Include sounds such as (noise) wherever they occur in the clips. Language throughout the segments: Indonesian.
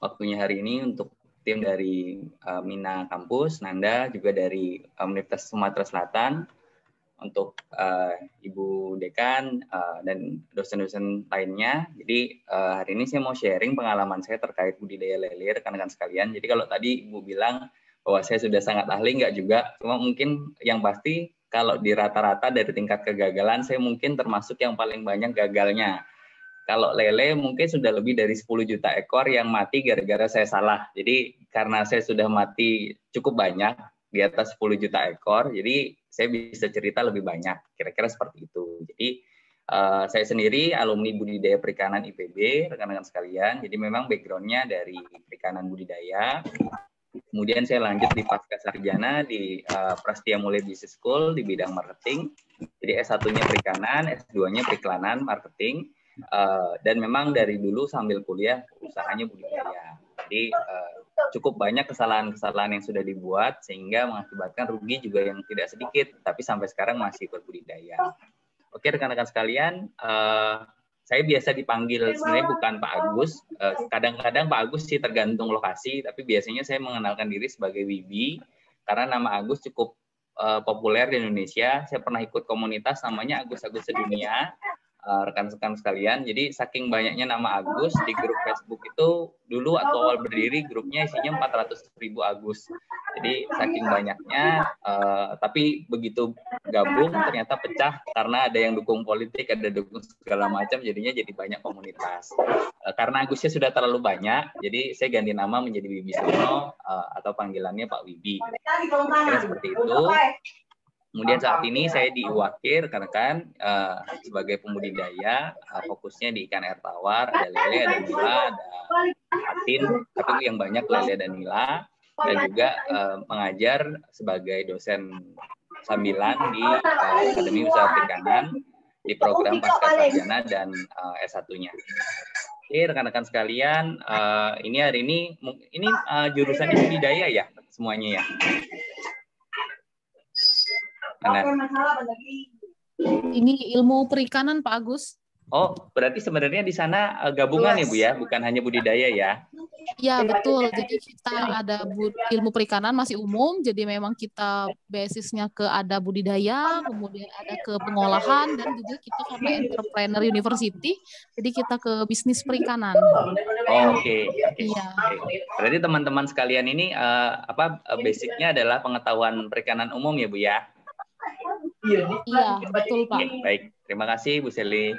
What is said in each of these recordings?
waktunya hari ini untuk tim dari uh, Mina Kampus, Nanda, juga dari uh, Universitas Sumatera Selatan, untuk uh, Ibu Dekan uh, dan dosen-dosen lainnya. Jadi uh, hari ini saya mau sharing pengalaman saya terkait budidaya lele rekan-rekan sekalian. Jadi kalau tadi Ibu bilang bahwa saya sudah sangat ahli, enggak juga. Cuma mungkin yang pasti kalau di rata-rata dari tingkat kegagalan, saya mungkin termasuk yang paling banyak gagalnya. Kalau lele mungkin sudah lebih dari 10 juta ekor yang mati gara-gara saya salah. Jadi karena saya sudah mati cukup banyak, di atas 10 juta ekor, jadi saya bisa cerita lebih banyak, kira-kira seperti itu. Jadi uh, saya sendiri alumni budidaya perikanan IPB, rekan-rekan sekalian. Jadi memang backgroundnya dari perikanan budidaya. Kemudian saya lanjut di pasca sarjana di uh, Prastia Mulai Business School di bidang marketing. Jadi S1-nya perikanan, S2-nya periklanan marketing. Uh, dan memang dari dulu sambil kuliah usahanya budidaya. Jadi uh, cukup banyak kesalahan-kesalahan yang sudah dibuat sehingga mengakibatkan rugi juga yang tidak sedikit, tapi sampai sekarang masih berbudidaya. Oke rekan-rekan sekalian, uh, saya biasa dipanggil sebenarnya bukan Pak Agus. Eh, kadang-kadang Pak Agus sih tergantung lokasi, tapi biasanya saya mengenalkan diri sebagai Wibi karena nama Agus cukup populer di Indonesia. Saya pernah ikut komunitas namanya Agus Agus Sedunia Eh, rekan-rekan sekalian. Jadi saking banyaknya nama Agus di grup Facebook itu dulu atau awal berdiri grupnya isinya 400 ribu Agus. Jadi saking banyaknya, uh, tapi begitu gabung ternyata pecah karena ada yang dukung politik, ada dukung segala macam, jadinya jadi banyak komunitas. Uh, karena Agusnya sudah terlalu banyak, jadi saya ganti nama menjadi Wibi Sono uh, atau panggilannya Pak Wibi. Seperti itu. Kemudian saat ini saya di karena kan uh, sebagai pembudidaya uh, fokusnya di ikan air tawar, ada lele, ada nila, ada atin, tapi yang banyak lele dan nila dan juga uh, mengajar sebagai dosen sambilan di uh, Akademi Usaha Perikanan di program Pasca Sarjana dan uh, S1-nya. Oke, rekan-rekan sekalian, uh, ini hari ini ini uh, jurusannya budidaya ya semuanya ya. Ini ilmu perikanan Pak Agus. Oh, berarti sebenarnya di sana eh, gabungan ya Bu ya, bukan hanya budidaya ya? Ya betul. Jadi kita ada ilmu perikanan masih umum. Jadi memang kita basisnya ke ada budidaya, kemudian ada ke pengolahan dan juga kita karena entrepreneur university. Jadi kita ke bisnis perikanan. Oh, Oke. Okay. Okay. Iya. Okay. Berarti teman-teman sekalian ini uh, apa eh, basicnya adalah pengetahuan perikanan umum ya Bu ya? Iya, betul Pak. baik, terima kasih Bu Seli.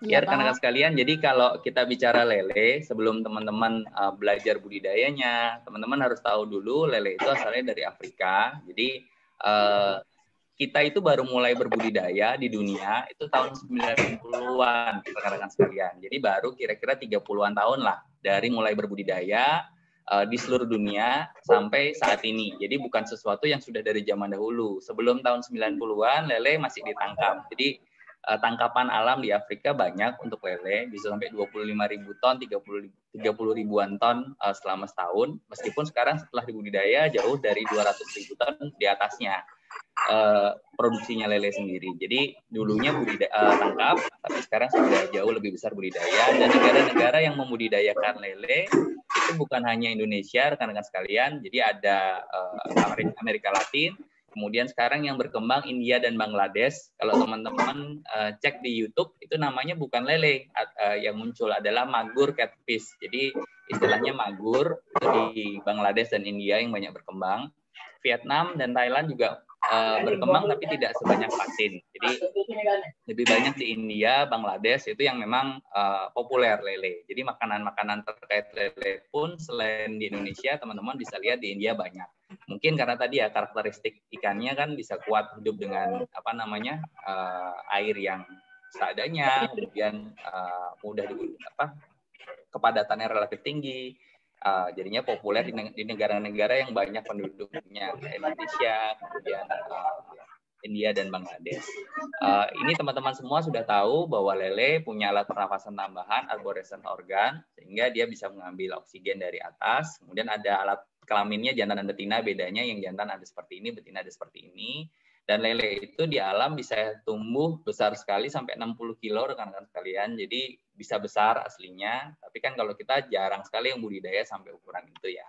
Ya, ya rekan-rekan sekalian, jadi kalau kita bicara lele, sebelum teman-teman uh, belajar budidayanya, teman-teman harus tahu dulu lele itu asalnya dari Afrika. Jadi uh, kita itu baru mulai berbudidaya di dunia itu tahun 90-an, rekan-rekan sekalian. Jadi baru kira-kira 30-an tahun lah dari mulai berbudidaya uh, di seluruh dunia sampai saat ini. Jadi bukan sesuatu yang sudah dari zaman dahulu. Sebelum tahun 90-an lele masih ditangkap. Jadi uh, tangkapan alam di Afrika banyak untuk lele, bisa sampai 25 ribu ton, 30, 30 ribuan ton uh, selama setahun. Meskipun sekarang setelah dibudidaya jauh dari 200 ribu ton di atasnya uh, produksinya lele sendiri. Jadi dulunya budidaya uh, tangkap, tapi sekarang sudah jauh lebih besar budidaya. Dan negara-negara yang membudidayakan lele itu bukan hanya Indonesia, rekan-rekan sekalian. Jadi ada uh, Amerika Latin, kemudian sekarang yang berkembang India dan Bangladesh. Kalau teman-teman uh, cek di YouTube, itu namanya bukan lele, uh, yang muncul adalah magur catfish. Jadi istilahnya magur di Bangladesh dan India yang banyak berkembang. Vietnam dan Thailand juga uh, berkembang tapi tidak sebanyak vaksin. Jadi lebih banyak di India, Bangladesh itu yang memang uh, populer lele. Jadi makanan-makanan terkait lele pun selain di Indonesia, teman-teman bisa lihat di India banyak. Mungkin karena tadi ya karakteristik ikannya kan bisa kuat hidup dengan apa namanya uh, air yang seadanya, kemudian uh, mudah di apa kepadatannya relatif tinggi Uh, jadinya populer di negara-negara yang banyak penduduknya Indonesia, kemudian uh, India dan Bangladesh. Uh, ini teman-teman semua sudah tahu bahwa lele punya alat pernafasan tambahan arborescent organ sehingga dia bisa mengambil oksigen dari atas. Kemudian ada alat kelaminnya jantan dan betina bedanya yang jantan ada seperti ini, betina ada seperti ini. Dan lele itu di alam bisa tumbuh besar sekali sampai 60 kilo rekan-rekan sekalian. Jadi bisa besar aslinya, tapi kan kalau kita jarang sekali yang budidaya sampai ukuran itu ya.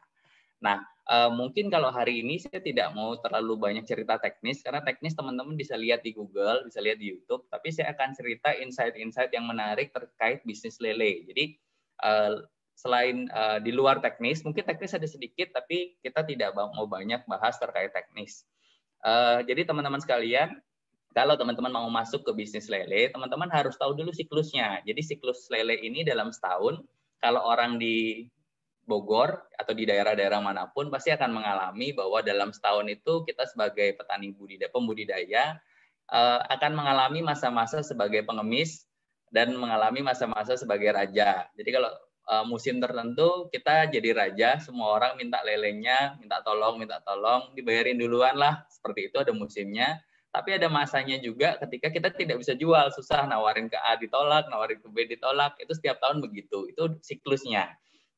Nah, uh, mungkin kalau hari ini saya tidak mau terlalu banyak cerita teknis, karena teknis teman-teman bisa lihat di Google, bisa lihat di YouTube, tapi saya akan cerita insight-insight yang menarik terkait bisnis lele. Jadi, uh, selain uh, di luar teknis, mungkin teknis ada sedikit, tapi kita tidak mau banyak bahas terkait teknis. Uh, jadi teman-teman sekalian, kalau teman-teman mau masuk ke bisnis lele, teman-teman harus tahu dulu siklusnya. Jadi siklus lele ini dalam setahun, kalau orang di Bogor atau di daerah-daerah mana pun pasti akan mengalami bahwa dalam setahun itu kita sebagai petani budidaya, pembudidaya uh, akan mengalami masa-masa sebagai pengemis dan mengalami masa-masa sebagai raja. Jadi kalau uh, musim tertentu kita jadi raja, semua orang minta lelenya, minta tolong, minta tolong, dibayarin duluan lah. Seperti itu ada musimnya. Tapi ada masanya juga ketika kita tidak bisa jual, susah nawarin ke A ditolak, nawarin ke B ditolak. Itu setiap tahun begitu. Itu siklusnya.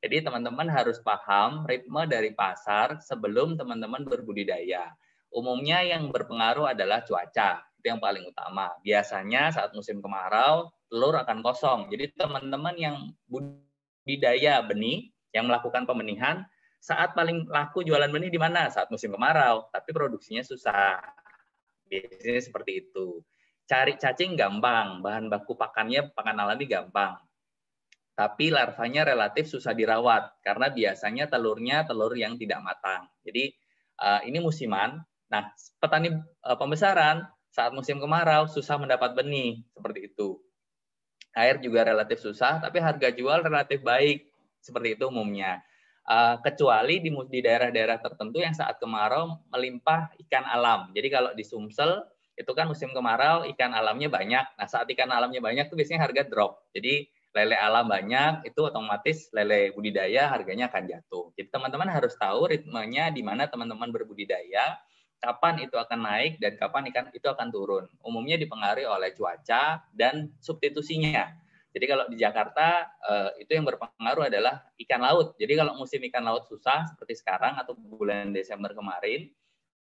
Jadi teman-teman harus paham ritme dari pasar sebelum teman-teman berbudidaya. Umumnya yang berpengaruh adalah cuaca, itu yang paling utama. Biasanya saat musim kemarau, telur akan kosong. Jadi teman-teman yang budidaya benih, yang melakukan pembenihan, saat paling laku jualan benih di mana? Saat musim kemarau, tapi produksinya susah. Biasanya seperti itu. Cari cacing gampang, bahan baku pakannya pakan alami gampang tapi larvanya relatif susah dirawat karena biasanya telurnya telur yang tidak matang. Jadi uh, ini musiman. Nah, petani uh, pembesaran saat musim kemarau susah mendapat benih seperti itu. Air juga relatif susah, tapi harga jual relatif baik seperti itu umumnya. Uh, kecuali di di daerah-daerah tertentu yang saat kemarau melimpah ikan alam. Jadi kalau di Sumsel itu kan musim kemarau ikan alamnya banyak. Nah saat ikan alamnya banyak tuh biasanya harga drop. Jadi lele alam banyak, itu otomatis lele budidaya harganya akan jatuh. Jadi teman-teman harus tahu ritmenya di mana teman-teman berbudidaya, kapan itu akan naik dan kapan ikan itu akan turun. Umumnya dipengaruhi oleh cuaca dan substitusinya. Jadi kalau di Jakarta eh, itu yang berpengaruh adalah ikan laut. Jadi kalau musim ikan laut susah seperti sekarang atau bulan Desember kemarin,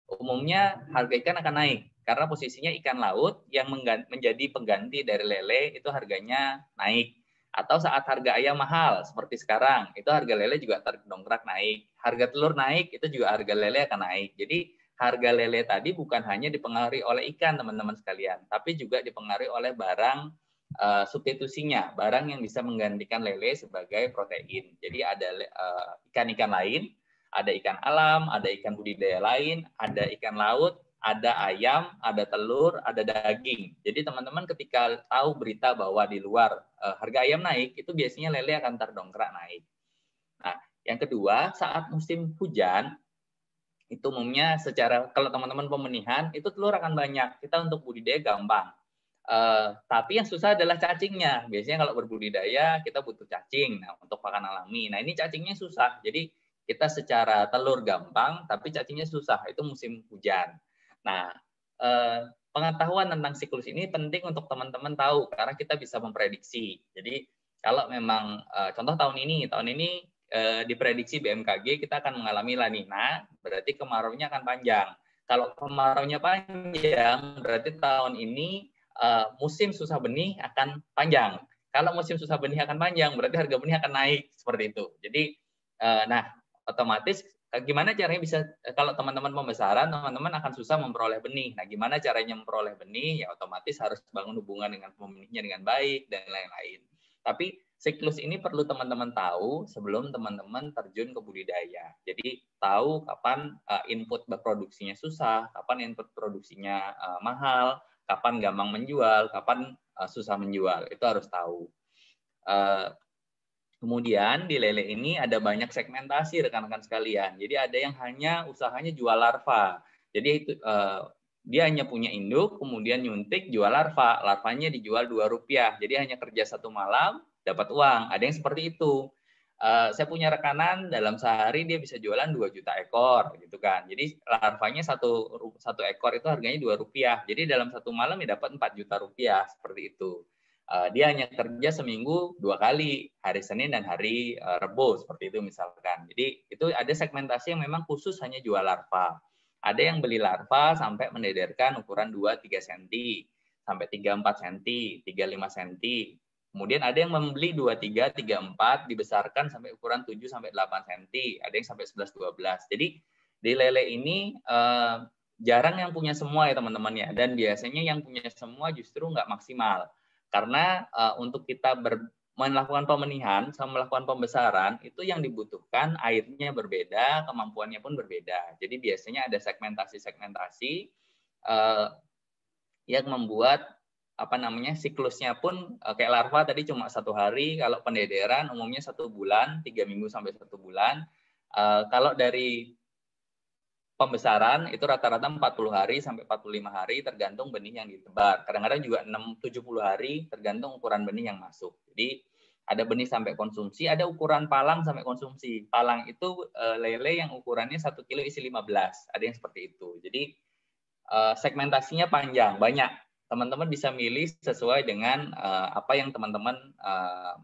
umumnya harga ikan akan naik karena posisinya ikan laut yang menjadi pengganti dari lele itu harganya naik atau saat harga ayam mahal seperti sekarang itu harga lele juga terdongkrak naik harga telur naik itu juga harga lele akan naik jadi harga lele tadi bukan hanya dipengaruhi oleh ikan teman-teman sekalian tapi juga dipengaruhi oleh barang uh, substitusinya barang yang bisa menggantikan lele sebagai protein jadi ada uh, ikan-ikan lain ada ikan alam ada ikan budidaya lain ada ikan laut ada ayam, ada telur, ada daging. Jadi teman-teman ketika tahu berita bahwa di luar uh, harga ayam naik, itu biasanya lele akan terdongkrak naik. Nah, yang kedua, saat musim hujan, itu umumnya secara kalau teman-teman pemenihan itu telur akan banyak. Kita untuk budidaya gampang. Uh, tapi yang susah adalah cacingnya. Biasanya kalau berbudidaya kita butuh cacing. Nah, untuk pakan alami. Nah, ini cacingnya susah. Jadi kita secara telur gampang, tapi cacingnya susah. Itu musim hujan. Nah, eh, pengetahuan tentang siklus ini penting untuk teman-teman tahu karena kita bisa memprediksi. Jadi kalau memang eh, contoh tahun ini, tahun ini eh, diprediksi BMKG kita akan mengalami lanina, berarti kemarau-nya akan panjang. Kalau kemarau-nya panjang, berarti tahun ini musim susah benih akan panjang. Kalau musim susah benih akan panjang, berarti harga benih akan naik seperti itu. Jadi, nah otomatis gimana caranya bisa kalau teman-teman pembesaran teman-teman akan susah memperoleh benih. Nah, gimana caranya memperoleh benih? Ya otomatis harus bangun hubungan dengan pembenihnya dengan baik dan lain-lain. Tapi siklus ini perlu teman-teman tahu sebelum teman-teman terjun ke budidaya. Jadi tahu kapan uh, input produksinya susah, kapan input produksinya uh, mahal, kapan gampang menjual, kapan uh, susah menjual. Itu harus tahu. Kemudian di lele ini ada banyak segmentasi rekan-rekan sekalian. Jadi ada yang hanya usahanya jual larva. Jadi itu dia hanya punya induk, kemudian nyuntik, jual larva. Larvanya dijual dua rupiah. Jadi hanya kerja satu malam, dapat uang. Ada yang seperti itu. Uh, saya punya rekanan dalam sehari dia bisa jualan 2 juta ekor gitu kan. Jadi larvanya satu satu ekor itu harganya dua rupiah. Jadi dalam satu malam ya dapat 4 juta rupiah seperti itu uh, dia hanya kerja seminggu dua kali hari Senin dan hari uh, Rebo seperti itu misalkan. Jadi itu ada segmentasi yang memang khusus hanya jual larva. Ada yang beli larva sampai mendederkan ukuran 2-3 cm, sampai 3-4 cm, 3-5 cm. Kemudian ada yang membeli 23, 34, dibesarkan sampai ukuran 7 sampai 8 cm, ada yang sampai 11, 12. Jadi di lele ini eh, jarang yang punya semua ya teman-teman ya, dan biasanya yang punya semua justru nggak maksimal. Karena eh, untuk kita ber, melakukan pemenihan sama melakukan pembesaran itu yang dibutuhkan airnya berbeda, kemampuannya pun berbeda. Jadi biasanya ada segmentasi-segmentasi eh, yang membuat apa namanya siklusnya pun uh, kayak larva tadi cuma satu hari kalau pendederan umumnya satu bulan tiga minggu sampai satu bulan. Uh, kalau dari pembesaran itu rata-rata 40 hari sampai 45 hari tergantung benih yang ditebar. Kadang-kadang juga 6 70 hari tergantung ukuran benih yang masuk. Jadi ada benih sampai konsumsi ada ukuran palang sampai konsumsi. Palang itu uh, lele yang ukurannya satu kilo isi 15 ada yang seperti itu. Jadi segmentasinya panjang banyak teman-teman bisa milih sesuai dengan uh, apa yang teman-teman uh,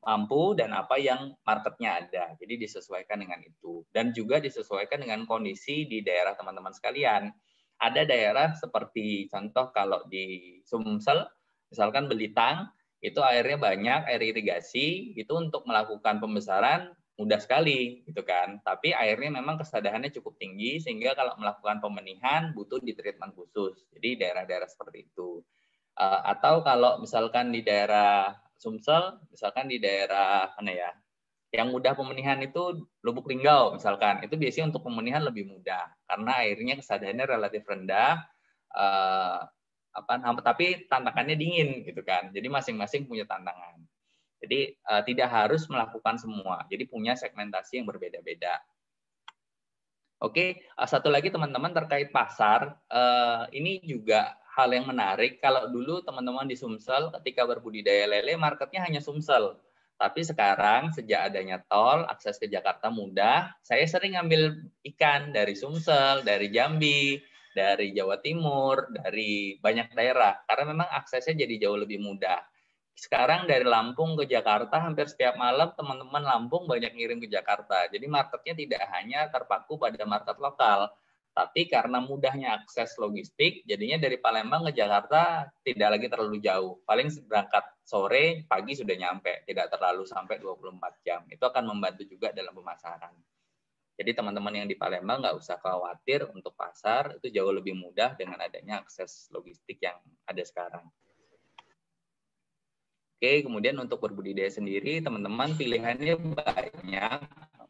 mampu dan apa yang marketnya ada. Jadi disesuaikan dengan itu. Dan juga disesuaikan dengan kondisi di daerah teman-teman sekalian. Ada daerah seperti contoh kalau di Sumsel, misalkan Belitang, itu airnya banyak, air irigasi, itu untuk melakukan pembesaran mudah sekali gitu kan. Tapi airnya memang kesadarannya cukup tinggi sehingga kalau melakukan pemenihan butuh di treatment khusus. Jadi daerah-daerah seperti itu. Uh, atau kalau misalkan di daerah Sumsel, misalkan di daerah mana ya, yang mudah pemenihan itu Lubuk Linggau misalkan, itu biasanya untuk pemenihan lebih mudah karena airnya kesadarannya relatif rendah. Uh, apa tapi tantangannya dingin gitu kan. Jadi masing-masing punya tantangan. Jadi uh, tidak harus melakukan semua. Jadi punya segmentasi yang berbeda-beda. Oke, uh, satu lagi teman-teman terkait pasar, uh, ini juga hal yang menarik. Kalau dulu teman-teman di Sumsel ketika berbudidaya lele, marketnya hanya Sumsel. Tapi sekarang sejak adanya tol, akses ke Jakarta mudah. Saya sering ambil ikan dari Sumsel, dari Jambi, dari Jawa Timur, dari banyak daerah. Karena memang aksesnya jadi jauh lebih mudah sekarang dari Lampung ke Jakarta hampir setiap malam teman-teman Lampung banyak ngirim ke Jakarta. Jadi marketnya tidak hanya terpaku pada market lokal, tapi karena mudahnya akses logistik, jadinya dari Palembang ke Jakarta tidak lagi terlalu jauh. Paling berangkat sore, pagi sudah nyampe, tidak terlalu sampai 24 jam. Itu akan membantu juga dalam pemasaran. Jadi teman-teman yang di Palembang nggak usah khawatir untuk pasar, itu jauh lebih mudah dengan adanya akses logistik yang ada sekarang. Oke, kemudian untuk berbudidaya sendiri, teman-teman pilihannya banyak.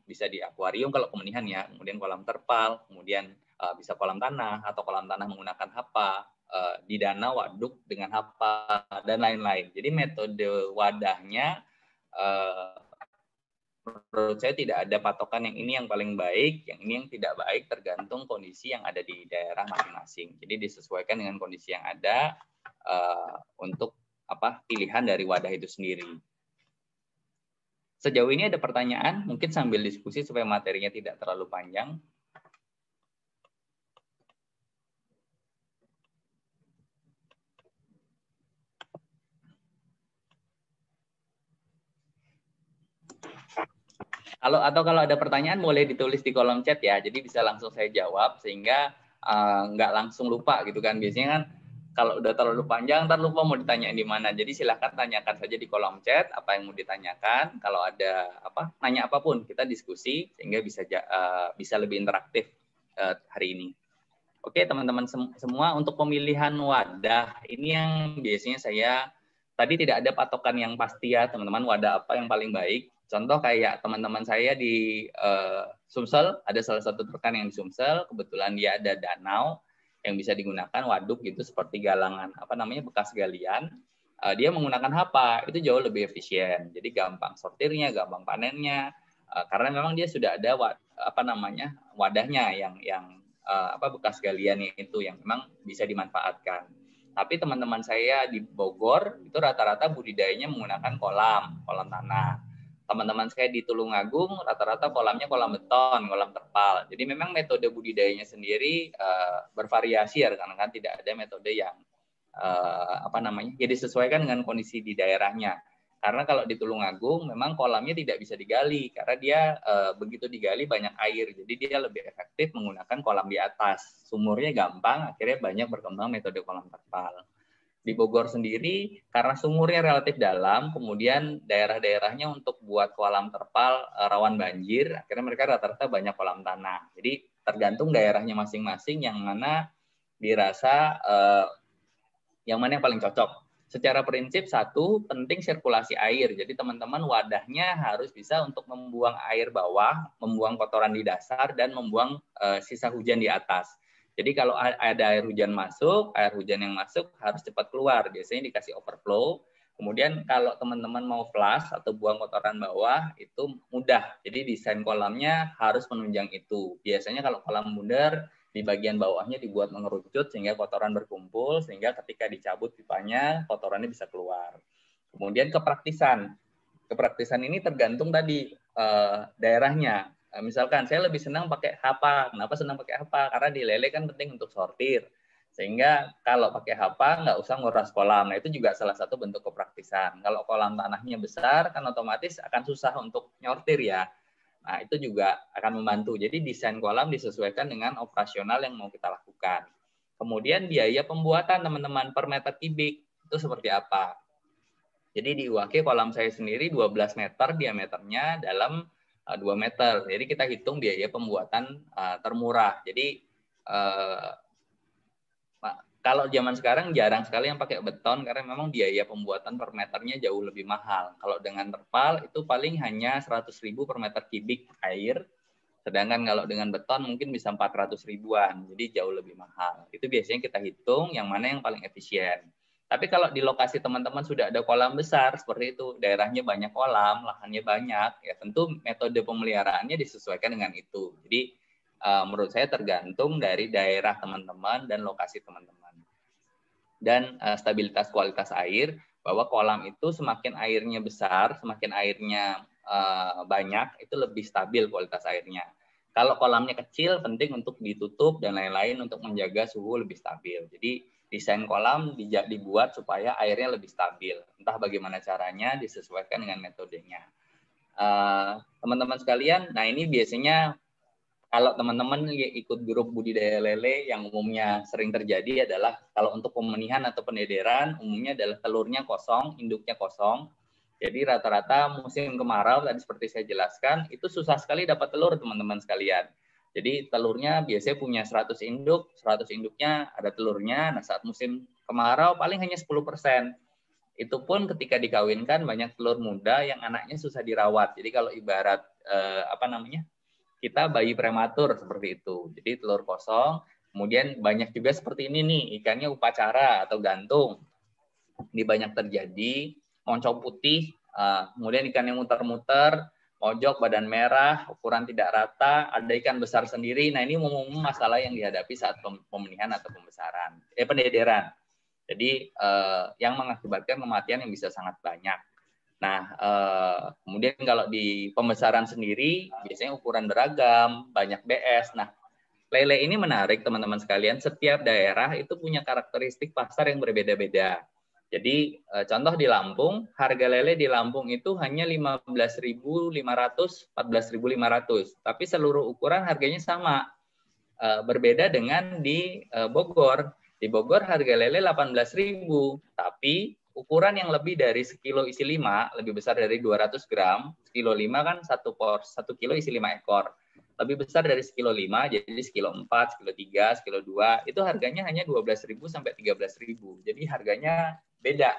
Bisa di akuarium kalau pemenihan ya, kemudian kolam terpal, kemudian uh, bisa kolam tanah atau kolam tanah menggunakan hapa, uh, di danau waduk dengan hapa dan lain-lain. Jadi metode wadahnya uh, menurut saya tidak ada patokan yang ini yang paling baik, yang ini yang tidak baik tergantung kondisi yang ada di daerah masing-masing. Jadi disesuaikan dengan kondisi yang ada uh, untuk apa pilihan dari wadah itu sendiri. Sejauh ini ada pertanyaan, mungkin sambil diskusi supaya materinya tidak terlalu panjang. Kalau atau kalau ada pertanyaan boleh ditulis di kolom chat ya, jadi bisa langsung saya jawab sehingga uh, nggak langsung lupa gitu kan. Biasanya kan kalau udah terlalu panjang ntar lupa mau ditanyain di mana. Jadi silahkan tanyakan saja di kolom chat apa yang mau ditanyakan. Kalau ada apa nanya apa pun kita diskusi sehingga bisa uh, bisa lebih interaktif uh, hari ini. Oke teman-teman sem semua untuk pemilihan wadah ini yang biasanya saya tadi tidak ada patokan yang pasti ya teman-teman. Wadah apa yang paling baik? Contoh kayak teman-teman saya di uh, Sumsel ada salah satu rekan yang di Sumsel. Kebetulan dia ada danau yang bisa digunakan waduk gitu seperti galangan apa namanya bekas galian uh, dia menggunakan hapa. Itu jauh lebih efisien. Jadi gampang sortirnya gampang panennya uh, karena memang dia sudah ada wad, apa namanya wadahnya yang yang uh, apa bekas galian itu yang memang bisa dimanfaatkan. Tapi teman-teman saya di Bogor itu rata-rata budidayanya menggunakan kolam kolam tanah teman-teman saya di Tulungagung rata-rata kolamnya kolam beton, kolam terpal. Jadi memang metode budidayanya sendiri uh, bervariasi ya karena kan tidak ada metode yang uh, apa namanya ya disesuaikan dengan kondisi di daerahnya. Karena kalau di Tulungagung memang kolamnya tidak bisa digali karena dia e, begitu digali banyak air. Jadi dia lebih efektif menggunakan kolam di atas. Sumurnya gampang, akhirnya banyak berkembang metode kolam terpal. Di Bogor sendiri karena sumurnya relatif dalam, kemudian daerah-daerahnya untuk buat kolam terpal e, rawan banjir, akhirnya mereka rata-rata banyak kolam tanah. Jadi tergantung daerahnya masing-masing yang mana dirasa e, yang mana yang paling cocok secara prinsip satu penting sirkulasi air. Jadi teman-teman wadahnya harus bisa untuk membuang air bawah, membuang kotoran di dasar dan membuang uh, sisa hujan di atas. Jadi kalau ada air hujan masuk, air hujan yang masuk harus cepat keluar. Biasanya dikasih overflow. Kemudian kalau teman-teman mau flush atau buang kotoran bawah itu mudah. Jadi desain kolamnya harus menunjang itu. Biasanya kalau kolam bundar di bagian bawahnya dibuat mengerucut sehingga kotoran berkumpul sehingga ketika dicabut pipanya kotorannya bisa keluar. Kemudian kepraktisan. Kepraktisan ini tergantung tadi uh, daerahnya. Uh, misalkan saya lebih senang pakai hapa. Kenapa senang pakai hapa? Karena di lele kan penting untuk sortir. Sehingga kalau pakai hapa nggak usah nguras kolam. Nah itu juga salah satu bentuk kepraktisan. Kalau kolam tanahnya besar kan otomatis akan susah untuk nyortir ya Nah, itu juga akan membantu. Jadi desain kolam disesuaikan dengan operasional yang mau kita lakukan. Kemudian biaya pembuatan teman-teman per meter kubik itu seperti apa? Jadi di UAK kolam saya sendiri 12 meter diameternya dalam 2 eh, meter. Jadi kita hitung biaya pembuatan uh, termurah. Jadi uh, kalau zaman sekarang jarang sekali yang pakai beton karena memang biaya pembuatan per meternya jauh lebih mahal. Kalau dengan terpal itu paling hanya 100 ribu per meter kubik air. Sedangkan kalau dengan beton mungkin bisa 400 ribuan, jadi jauh lebih mahal. Itu biasanya kita hitung yang mana yang paling efisien. Tapi kalau di lokasi teman-teman sudah ada kolam besar seperti itu, daerahnya banyak kolam, lahannya banyak, ya tentu metode pemeliharaannya disesuaikan dengan itu. Jadi uh, menurut saya tergantung dari daerah teman-teman dan lokasi teman-teman dan uh, stabilitas kualitas air bahwa kolam itu semakin airnya besar, semakin airnya uh, banyak itu lebih stabil kualitas airnya. Kalau kolamnya kecil penting untuk ditutup dan lain-lain untuk menjaga suhu lebih stabil. Jadi desain kolam dibuat supaya airnya lebih stabil. Entah bagaimana caranya disesuaikan dengan metodenya. teman teman-teman sekalian, nah ini biasanya kalau teman-teman ikut grup budidaya lele yang umumnya sering terjadi adalah kalau untuk pemenihan atau penederan umumnya adalah telurnya kosong, induknya kosong. Jadi rata-rata musim kemarau tadi seperti saya jelaskan itu susah sekali dapat telur teman-teman sekalian. Jadi telurnya biasanya punya 100 induk, 100 induknya ada telurnya. Nah saat musim kemarau paling hanya 10%. Itu pun ketika dikawinkan banyak telur muda yang anaknya susah dirawat. Jadi kalau ibarat eh, apa namanya kita bayi prematur seperti itu. Jadi telur kosong, kemudian banyak juga seperti ini nih, ikannya upacara atau gantung. Ini banyak terjadi, moncong putih, uh, kemudian ikan yang muter-muter, pojok badan merah, ukuran tidak rata, ada ikan besar sendiri. Nah ini umum masalah yang dihadapi saat pemenihan atau pembesaran, eh pendederan. Jadi uh, yang mengakibatkan kematian yang bisa sangat banyak. Nah, eh, kemudian kalau di pembesaran sendiri biasanya ukuran beragam, banyak BS. Nah, lele ini menarik teman-teman sekalian. Setiap daerah itu punya karakteristik pasar yang berbeda-beda. Jadi eh, contoh di Lampung, harga lele di Lampung itu hanya 15.500, 14.500. Tapi seluruh ukuran harganya sama. Eh, berbeda dengan di eh, Bogor. Di Bogor harga lele 18.000, tapi ukuran yang lebih dari sekilo isi lima, lebih besar dari 200 gram, sekilo lima kan satu por, satu kilo isi lima ekor. Lebih besar dari sekilo lima, jadi sekilo empat, sekilo tiga, sekilo dua, itu harganya hanya 12.000 sampai 13.000. Jadi harganya beda.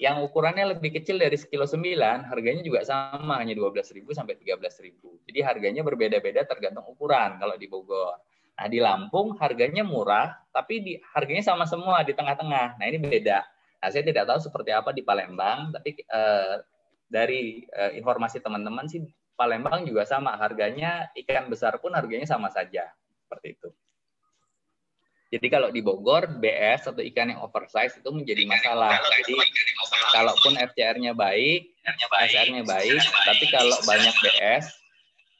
Yang ukurannya lebih kecil dari sekilo sembilan, harganya juga sama, hanya 12.000 sampai 13.000. Jadi harganya berbeda-beda tergantung ukuran kalau di Bogor. Nah, di Lampung harganya murah, tapi di, harganya sama semua di tengah-tengah. Nah, ini beda Nah, saya tidak tahu seperti apa di Palembang, tapi uh, dari uh, informasi teman-teman sih Palembang juga sama harganya ikan besar pun harganya sama saja seperti itu. Jadi kalau di Bogor BS atau ikan yang oversize itu menjadi masalah. Jadi kalaupun FCR-nya baik, FCR-nya baik, tapi kalau banyak BS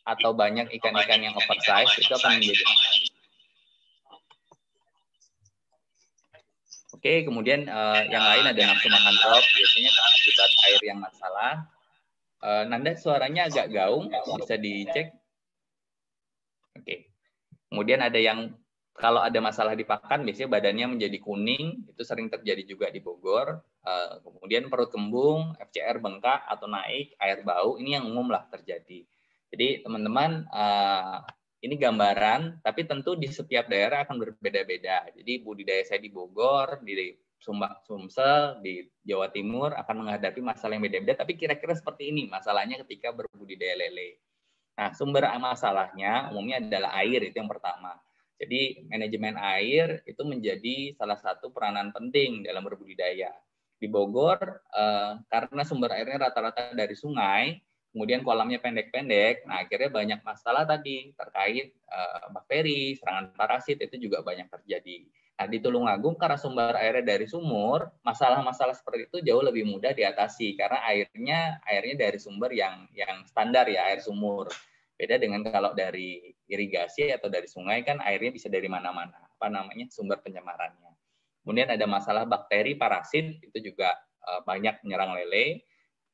atau banyak ikan-ikan yang oversize itu akan menjadi Oke, kemudian uh, yang lain ada nafsu makan drop, biasanya akibat air yang masalah. Uh, Nanda suaranya agak gaung, bisa dicek. Oke. Kemudian ada yang kalau ada masalah di pakan, biasanya badannya menjadi kuning, itu sering terjadi juga di Bogor. Uh, kemudian perut kembung, FCR bengkak atau naik, air bau, ini yang umum lah terjadi. Jadi teman-teman, uh, ini gambaran, tapi tentu di setiap daerah akan berbeda-beda. Jadi budidaya saya di Bogor, di Sumba, Sumsel, di Jawa Timur akan menghadapi masalah yang beda-beda, tapi kira-kira seperti ini masalahnya ketika berbudidaya lele. Nah, sumber masalahnya umumnya adalah air, itu yang pertama. Jadi manajemen air itu menjadi salah satu peranan penting dalam berbudidaya. Di Bogor, eh, karena sumber airnya rata-rata dari sungai, kemudian kolamnya pendek-pendek, nah akhirnya banyak masalah tadi terkait uh, bakteri, serangan parasit itu juga banyak terjadi. Nah di Tulungagung karena sumber airnya dari sumur, masalah-masalah seperti itu jauh lebih mudah diatasi karena airnya airnya dari sumber yang yang standar ya air sumur. Beda dengan kalau dari irigasi atau dari sungai kan airnya bisa dari mana-mana, apa namanya sumber pencemarannya. Kemudian ada masalah bakteri, parasit itu juga uh, banyak menyerang lele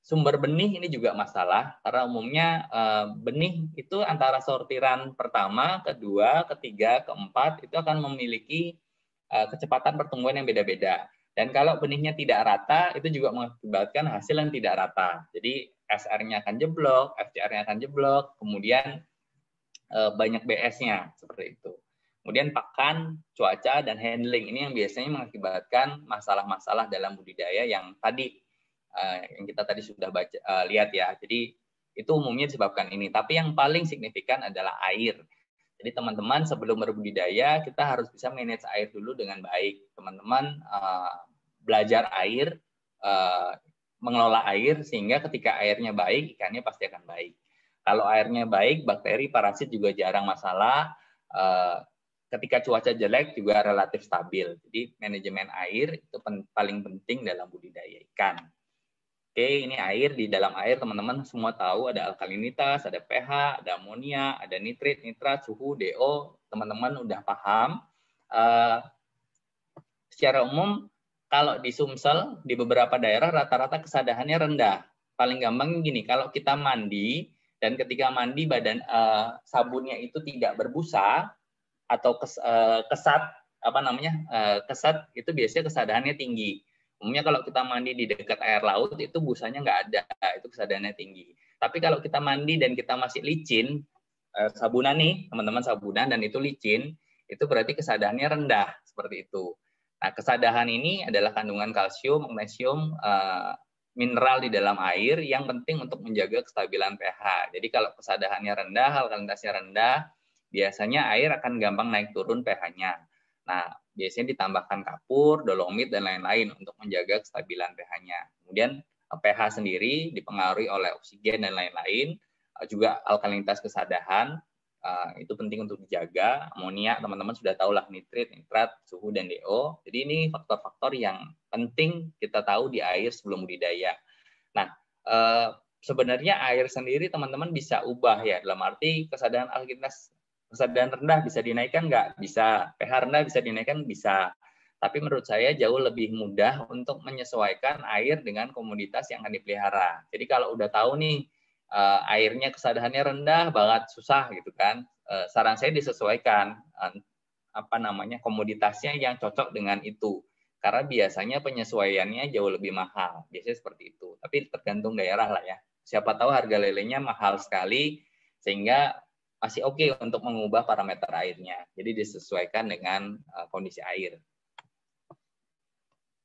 sumber benih ini juga masalah karena umumnya uh, benih itu antara sortiran pertama, kedua, ketiga, keempat itu akan memiliki kecepatan pertumbuhan yang beda-beda. Dan kalau benihnya tidak rata, itu juga mengakibatkan hasil yang tidak rata. Jadi SR-nya akan jeblok, FCR-nya akan jeblok, kemudian uh, banyak BS-nya seperti itu. Kemudian pakan, cuaca, dan handling ini yang biasanya mengakibatkan masalah-masalah dalam budidaya yang tadi uh, yang kita tadi sudah baca lihat ya. Jadi itu umumnya disebabkan ini. Tapi yang paling signifikan adalah air. Jadi teman-teman sebelum berbudidaya kita harus bisa manage air dulu dengan baik. Teman-teman uh, belajar air, uh, mengelola air sehingga ketika airnya baik ikannya pasti akan baik. Kalau airnya baik, bakteri, parasit juga jarang masalah. Uh, ketika cuaca jelek juga relatif stabil. Jadi manajemen air itu paling penting dalam budidaya ikan. Oke, ini air di dalam air teman-teman semua tahu ada alkalinitas, ada pH, ada amonia, ada nitrit, nitrat, suhu, DO. Teman-teman udah paham. Uh, secara umum kalau di Sumsel di beberapa daerah rata-rata kesadahannya rendah. Paling gampang gini, kalau kita mandi dan ketika mandi badan uh, sabunnya itu tidak berbusa atau kes, uh, kesat apa namanya uh, kesat itu biasanya kesadahannya tinggi Umumnya kalau kita mandi di dekat air laut itu busanya nggak ada, itu kesadarannya tinggi. Tapi kalau kita mandi dan kita masih licin, eh, sabunan nih teman-teman sabunan dan itu licin, itu berarti kesadarannya rendah seperti itu. Nah kesadaran ini adalah kandungan kalsium, magnesium, eh, mineral di dalam air yang penting untuk menjaga kestabilan pH. Jadi kalau kesadarannya rendah, alkalinitasnya rendah, biasanya air akan gampang naik turun pH-nya. Nah, biasanya ditambahkan kapur, dolomit, dan lain-lain untuk menjaga kestabilan pH-nya. Kemudian eh, pH sendiri dipengaruhi oleh oksigen dan lain-lain, eh, juga alkalinitas kesadahan, eh, itu penting untuk dijaga. Amonia, teman-teman sudah tahu lah nitrit, nitrat, suhu, dan DO. Jadi ini faktor-faktor yang penting kita tahu di air sebelum budidaya. Nah, sebenarnya air sendiri teman-teman bisa ubah ya, dalam arti kesadaran alkalinitas kesadaran rendah bisa dinaikkan nggak? Bisa. pH rendah bisa dinaikkan? Bisa. Tapi menurut saya jauh lebih mudah untuk menyesuaikan air dengan komoditas yang akan dipelihara. Jadi kalau udah tahu nih uh, airnya kesadarannya rendah banget susah gitu kan, uh, saran saya disesuaikan uh, apa namanya komoditasnya yang cocok dengan itu. Karena biasanya penyesuaiannya jauh lebih mahal. Biasanya seperti itu. Tapi tergantung daerah lah ya. Siapa tahu harga lelenya mahal sekali sehingga masih oke okay untuk mengubah parameter airnya. Jadi disesuaikan dengan uh, kondisi air.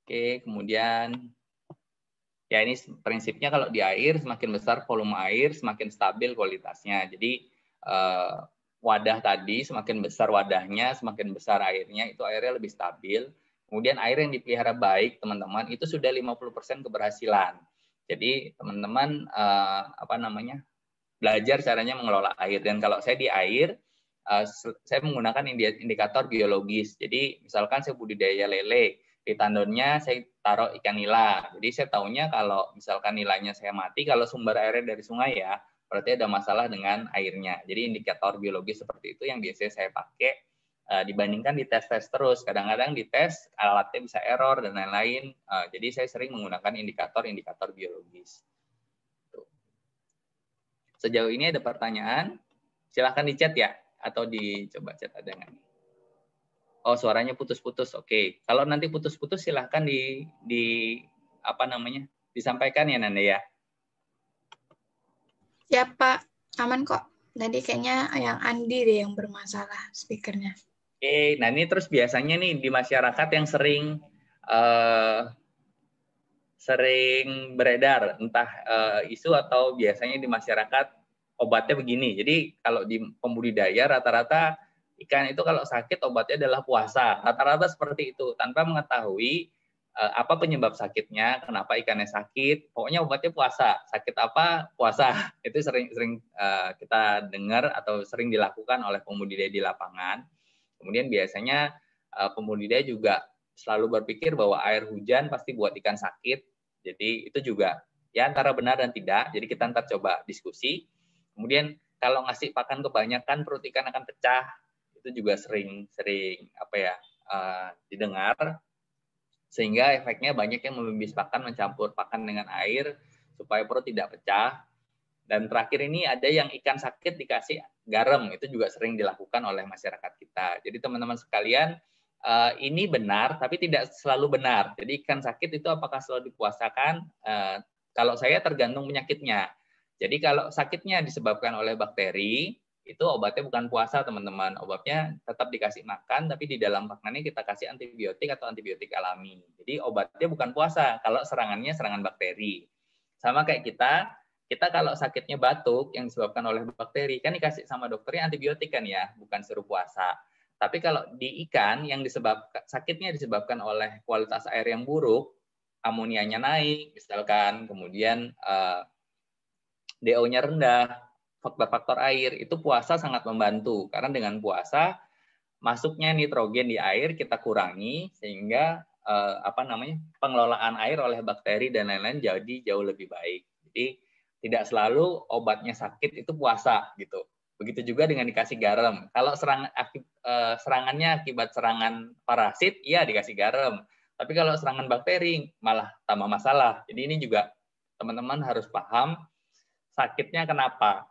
Oke, kemudian ya ini prinsipnya kalau di air semakin besar volume air semakin stabil kualitasnya. Jadi uh, wadah tadi semakin besar wadahnya, semakin besar airnya itu airnya lebih stabil. Kemudian air yang dipelihara baik, teman-teman, itu sudah 50% keberhasilan. Jadi teman-teman uh, apa namanya belajar caranya mengelola air. Dan kalau saya di air, uh, saya menggunakan indikator biologis. Jadi misalkan saya budidaya lele, di tandonnya saya taruh ikan nila. Jadi saya tahunya kalau misalkan nilainya saya mati, kalau sumber airnya dari sungai ya, berarti ada masalah dengan airnya. Jadi indikator biologis seperti itu yang biasanya saya pakai uh, dibandingkan di tes-tes terus. Kadang-kadang di tes alatnya bisa error dan lain-lain. Uh, jadi saya sering menggunakan indikator-indikator biologis. Sejauh ini ada pertanyaan? Silahkan di chat ya, atau dicoba chat ada nggak nih? Oh suaranya putus-putus, oke. Okay. Kalau nanti putus-putus silahkan di di apa namanya disampaikan ya Nanda ya. Ya Pak, aman kok. Tadi kayaknya yang Andi deh yang bermasalah speakernya. Oke, nah ini terus biasanya nih di masyarakat yang sering uh, sering beredar entah uh, isu atau biasanya di masyarakat obatnya begini. Jadi kalau di pembudidaya rata-rata ikan itu kalau sakit obatnya adalah puasa. Rata-rata seperti itu tanpa mengetahui uh, apa penyebab sakitnya, kenapa ikannya sakit. Pokoknya obatnya puasa. Sakit apa? Puasa. (laughs) Itu sering-sering uh, kita dengar atau sering dilakukan oleh pembudidaya di lapangan Kemudian biasanya uh, pembudidaya juga selalu berpikir bahwa air hujan pasti buat ikan sakit. Jadi itu juga ya antara benar dan tidak. Jadi kita ntar coba diskusi. Kemudian kalau ngasih pakan kebanyakan perut ikan akan pecah. Itu juga sering-sering apa ya uh, didengar. Sehingga efeknya banyak yang membibis pakan mencampur pakan dengan air supaya perut tidak pecah. Dan terakhir ini ada yang ikan sakit dikasih garam, itu juga sering dilakukan oleh masyarakat kita. Jadi teman-teman sekalian, eh, ini benar tapi tidak selalu benar. Jadi ikan sakit itu apakah selalu dipuasakan? Eh, kalau saya tergantung penyakitnya. Jadi kalau sakitnya disebabkan oleh bakteri, itu obatnya bukan puasa teman-teman. Obatnya tetap dikasih makan, tapi di dalam makanannya kita kasih antibiotik atau antibiotik alami. Jadi obatnya bukan puasa kalau serangannya serangan bakteri. Sama kayak kita, kita kalau sakitnya batuk yang disebabkan oleh bakteri kan dikasih sama dokternya antibiotik kan ya, bukan suruh puasa. Tapi kalau di ikan yang disebabkan sakitnya disebabkan oleh kualitas air yang buruk, amonianya naik misalkan, kemudian uh, eh, DO-nya rendah, faktor-faktor air itu puasa sangat membantu karena dengan puasa masuknya nitrogen di air kita kurangi sehingga uh, apa namanya pengelolaan air oleh bakteri dan lain-lain jadi jauh lebih baik. Jadi tidak selalu obatnya sakit itu puasa gitu. Begitu juga dengan dikasih garam. Kalau serang, eh, serangannya akibat serangan parasit, iya dikasih garam. Tapi kalau serangan bakteri malah tambah masalah. Jadi ini juga teman-teman harus paham sakitnya kenapa.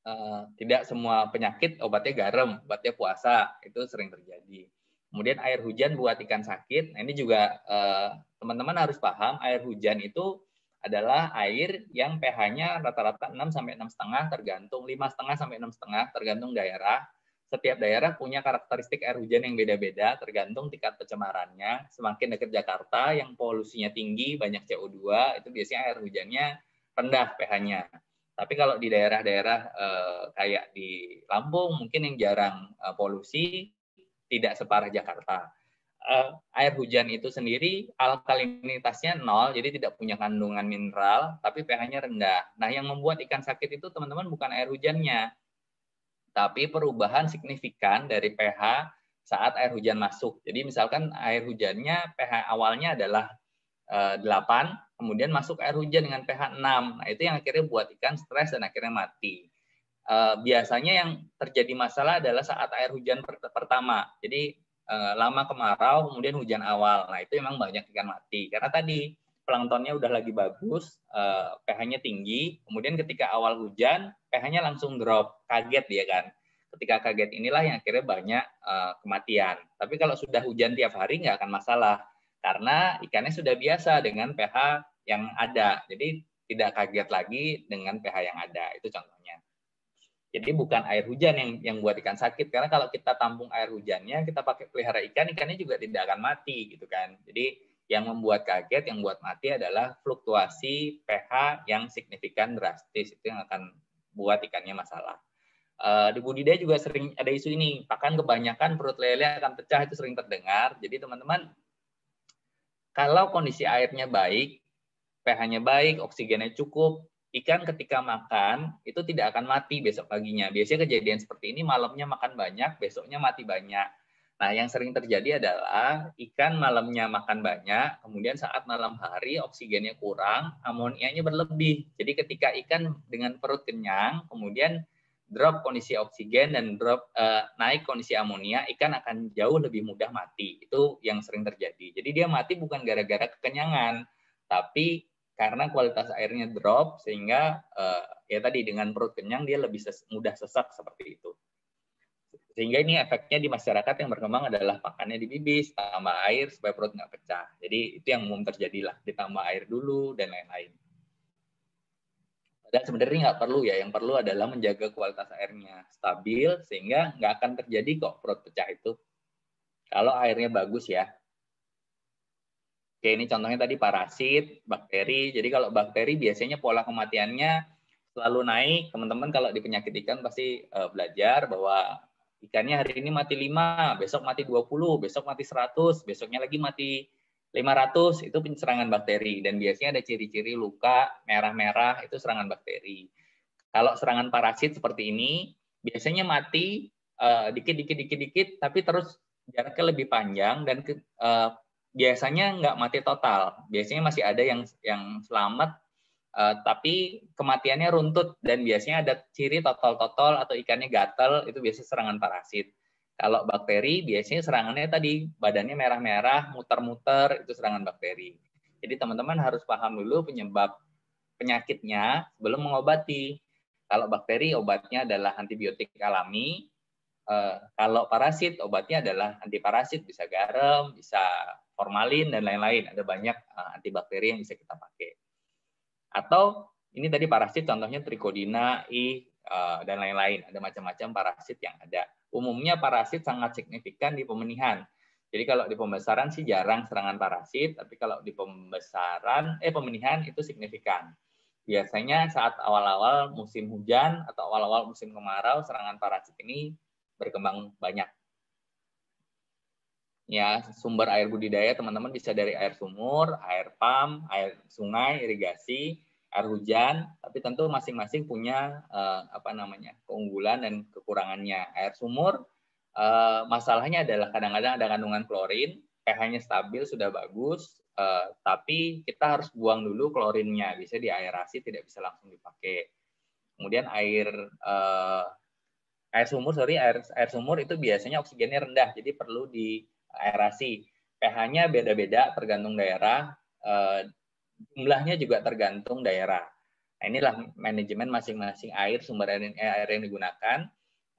Eh, tidak semua penyakit obatnya garam, obatnya puasa itu sering terjadi. Kemudian air hujan buat ikan sakit. Nah ini juga eh, teman-teman harus paham air hujan itu adalah air yang pH-nya rata-rata 6 sampai 6,5 tergantung 5,5 sampai 6,5 tergantung daerah. Setiap daerah punya karakteristik air hujan yang beda-beda tergantung tingkat pencemarannya. Semakin dekat Jakarta yang polusinya tinggi, banyak CO2, itu biasanya air hujannya rendah pH-nya. Tapi kalau di daerah-daerah eh, kayak di Lampung mungkin yang jarang eh, polusi tidak separah Jakarta uh, air hujan itu sendiri alkalinitasnya nol, jadi tidak punya kandungan mineral, tapi pH-nya rendah. Nah, yang membuat ikan sakit itu teman-teman bukan air hujannya, tapi perubahan signifikan dari pH saat air hujan masuk. Jadi misalkan air hujannya pH awalnya adalah uh, eh, 8, kemudian masuk air hujan dengan pH 6. Nah, itu yang akhirnya buat ikan stres dan akhirnya mati. Uh, biasanya yang terjadi masalah adalah saat air hujan pertama. Jadi Eh, lama kemarau, kemudian hujan awal. Nah, itu memang banyak ikan mati. Karena tadi planktonnya udah lagi bagus, eh, pH-nya tinggi, kemudian ketika awal hujan, pH-nya langsung drop, kaget dia kan. Ketika kaget inilah yang akhirnya banyak eh, kematian. Tapi kalau sudah hujan tiap hari nggak akan masalah, karena ikannya sudah biasa dengan pH yang ada. Jadi tidak kaget lagi dengan pH yang ada. Itu contohnya. Jadi bukan air hujan yang yang buat ikan sakit karena kalau kita tampung air hujannya kita pakai pelihara ikan ikannya juga tidak akan mati gitu kan. Jadi yang membuat kaget yang buat mati adalah fluktuasi pH yang signifikan drastis itu yang akan buat ikannya masalah. Uh, di budidaya juga sering ada isu ini pakan kebanyakan perut lele akan pecah itu sering terdengar. Jadi teman-teman kalau kondisi airnya baik, pH-nya baik, oksigennya cukup, ikan ketika makan itu tidak akan mati besok paginya. Biasanya kejadian seperti ini malamnya makan banyak, besoknya mati banyak. Nah, yang sering terjadi adalah ikan malamnya makan banyak, kemudian saat malam hari oksigennya kurang, amonianya berlebih. Jadi ketika ikan dengan perut kenyang, kemudian drop kondisi oksigen dan drop uh, naik kondisi amonia, ikan akan jauh lebih mudah mati. Itu yang sering terjadi. Jadi dia mati bukan gara-gara kekenyangan, tapi karena kualitas airnya drop sehingga uh, ya tadi dengan perut kenyang dia lebih ses mudah sesak seperti itu. Sehingga ini efeknya di masyarakat yang berkembang adalah pakannya dibibis, tambah air supaya perut nggak pecah. Jadi itu yang umum terjadi lah, ditambah air dulu dan lain-lain. Dan sebenarnya nggak perlu ya, yang perlu adalah menjaga kualitas airnya stabil sehingga nggak akan terjadi kok perut pecah itu. Kalau airnya bagus ya. Oke, ini contohnya tadi parasit, bakteri. Jadi kalau bakteri biasanya pola kematiannya selalu naik. Teman-teman kalau di penyakit ikan pasti uh, belajar bahwa ikannya hari ini mati 5, besok mati 20, besok mati 100, besoknya lagi mati 500 itu serangan bakteri dan biasanya ada ciri-ciri luka merah-merah itu serangan bakteri. Kalau serangan parasit seperti ini biasanya mati dikit-dikit-dikit-dikit uh, tapi terus jaraknya lebih panjang dan uh, biasanya nggak mati total. Biasanya masih ada yang yang selamat uh, tapi kematiannya runtut dan biasanya ada ciri total-total atau ikannya gatal itu biasanya serangan parasit. Kalau bakteri biasanya serangannya tadi badannya merah-merah, muter-muter itu serangan bakteri. Jadi teman-teman harus paham dulu penyebab penyakitnya sebelum mengobati. Kalau bakteri obatnya adalah antibiotik alami. Eh, kalau parasit obatnya adalah antiparasit bisa garam, bisa formalin dan lain-lain. Ada banyak eh, antibakteri yang bisa kita pakai. Atau ini tadi parasit contohnya trichodina, I, eh, dan lain-lain. Ada macam-macam parasit yang ada umumnya parasit sangat signifikan di pemenihan. Jadi kalau di pembesaran sih jarang serangan parasit, tapi kalau di pembesaran eh pemenihan itu signifikan. Biasanya saat awal-awal musim hujan atau awal-awal musim kemarau serangan parasit ini berkembang banyak. Ya, sumber air budidaya teman-teman bisa dari air sumur, air pam, air sungai, irigasi, air hujan, tapi tentu masing-masing punya uh, apa namanya keunggulan dan kekurangannya. Air sumur uh, masalahnya adalah kadang-kadang ada kandungan klorin, pH-nya stabil sudah bagus, uh, tapi kita harus buang dulu klorinnya, bisa diaerasi, tidak bisa langsung dipakai. Kemudian air uh, air sumur, sorry, air air sumur itu biasanya oksigennya rendah, jadi perlu diaerasi. pH-nya beda-beda tergantung daerah. Uh, jumlahnya juga tergantung daerah. Nah, inilah manajemen masing-masing air sumber air, eh, air yang digunakan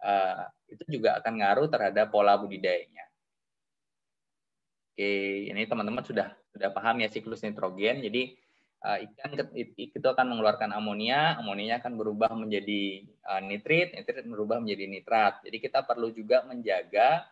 uh, itu juga akan ngaruh terhadap pola budidayanya. Oke, ini teman-teman sudah sudah paham ya siklus nitrogen. Jadi ikan itu akan mengeluarkan amonia, amonia akan berubah menjadi nitrit, nitrit berubah menjadi nitrat. Jadi kita perlu juga menjaga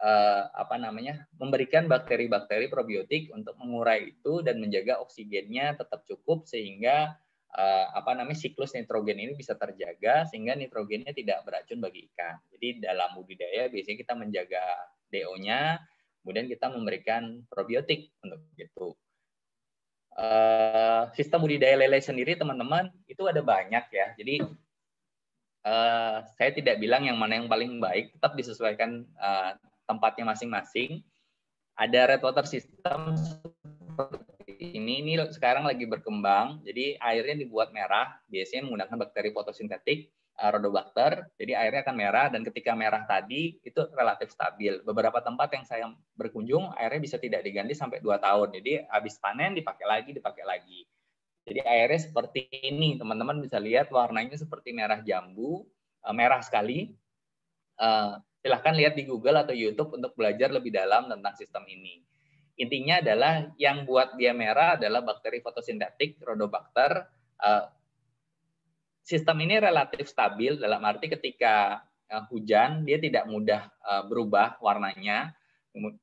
uh, apa namanya memberikan bakteri-bakteri probiotik untuk mengurai itu dan menjaga oksigennya tetap cukup sehingga uh, apa namanya siklus nitrogen ini bisa terjaga sehingga nitrogennya tidak beracun bagi ikan. Jadi dalam budidaya biasanya kita menjaga DO-nya, kemudian kita memberikan probiotik untuk itu. Uh, sistem budidaya lele sendiri teman-teman itu ada banyak ya. Jadi uh, saya tidak bilang yang mana yang paling baik, tetap disesuaikan uh, tempatnya masing-masing. Ada red water system seperti ini. Ini sekarang lagi berkembang. Jadi airnya dibuat merah, biasanya menggunakan bakteri fotosintetik, uh, Rhodobacter. Jadi airnya akan merah dan ketika merah tadi itu relatif stabil. Beberapa tempat yang saya berkunjung airnya bisa tidak diganti sampai 2 tahun. Jadi habis panen dipakai lagi, dipakai lagi. Jadi airnya seperti ini, teman-teman bisa lihat warnanya seperti merah jambu, uh, merah sekali. Silahkan lihat di Google atau YouTube untuk belajar lebih dalam tentang sistem ini. Intinya adalah yang buat dia merah adalah bakteri fotosintetik Rhodobacter. Eh, sistem ini relatif stabil dalam arti ketika eh, hujan dia tidak mudah eh, berubah warnanya.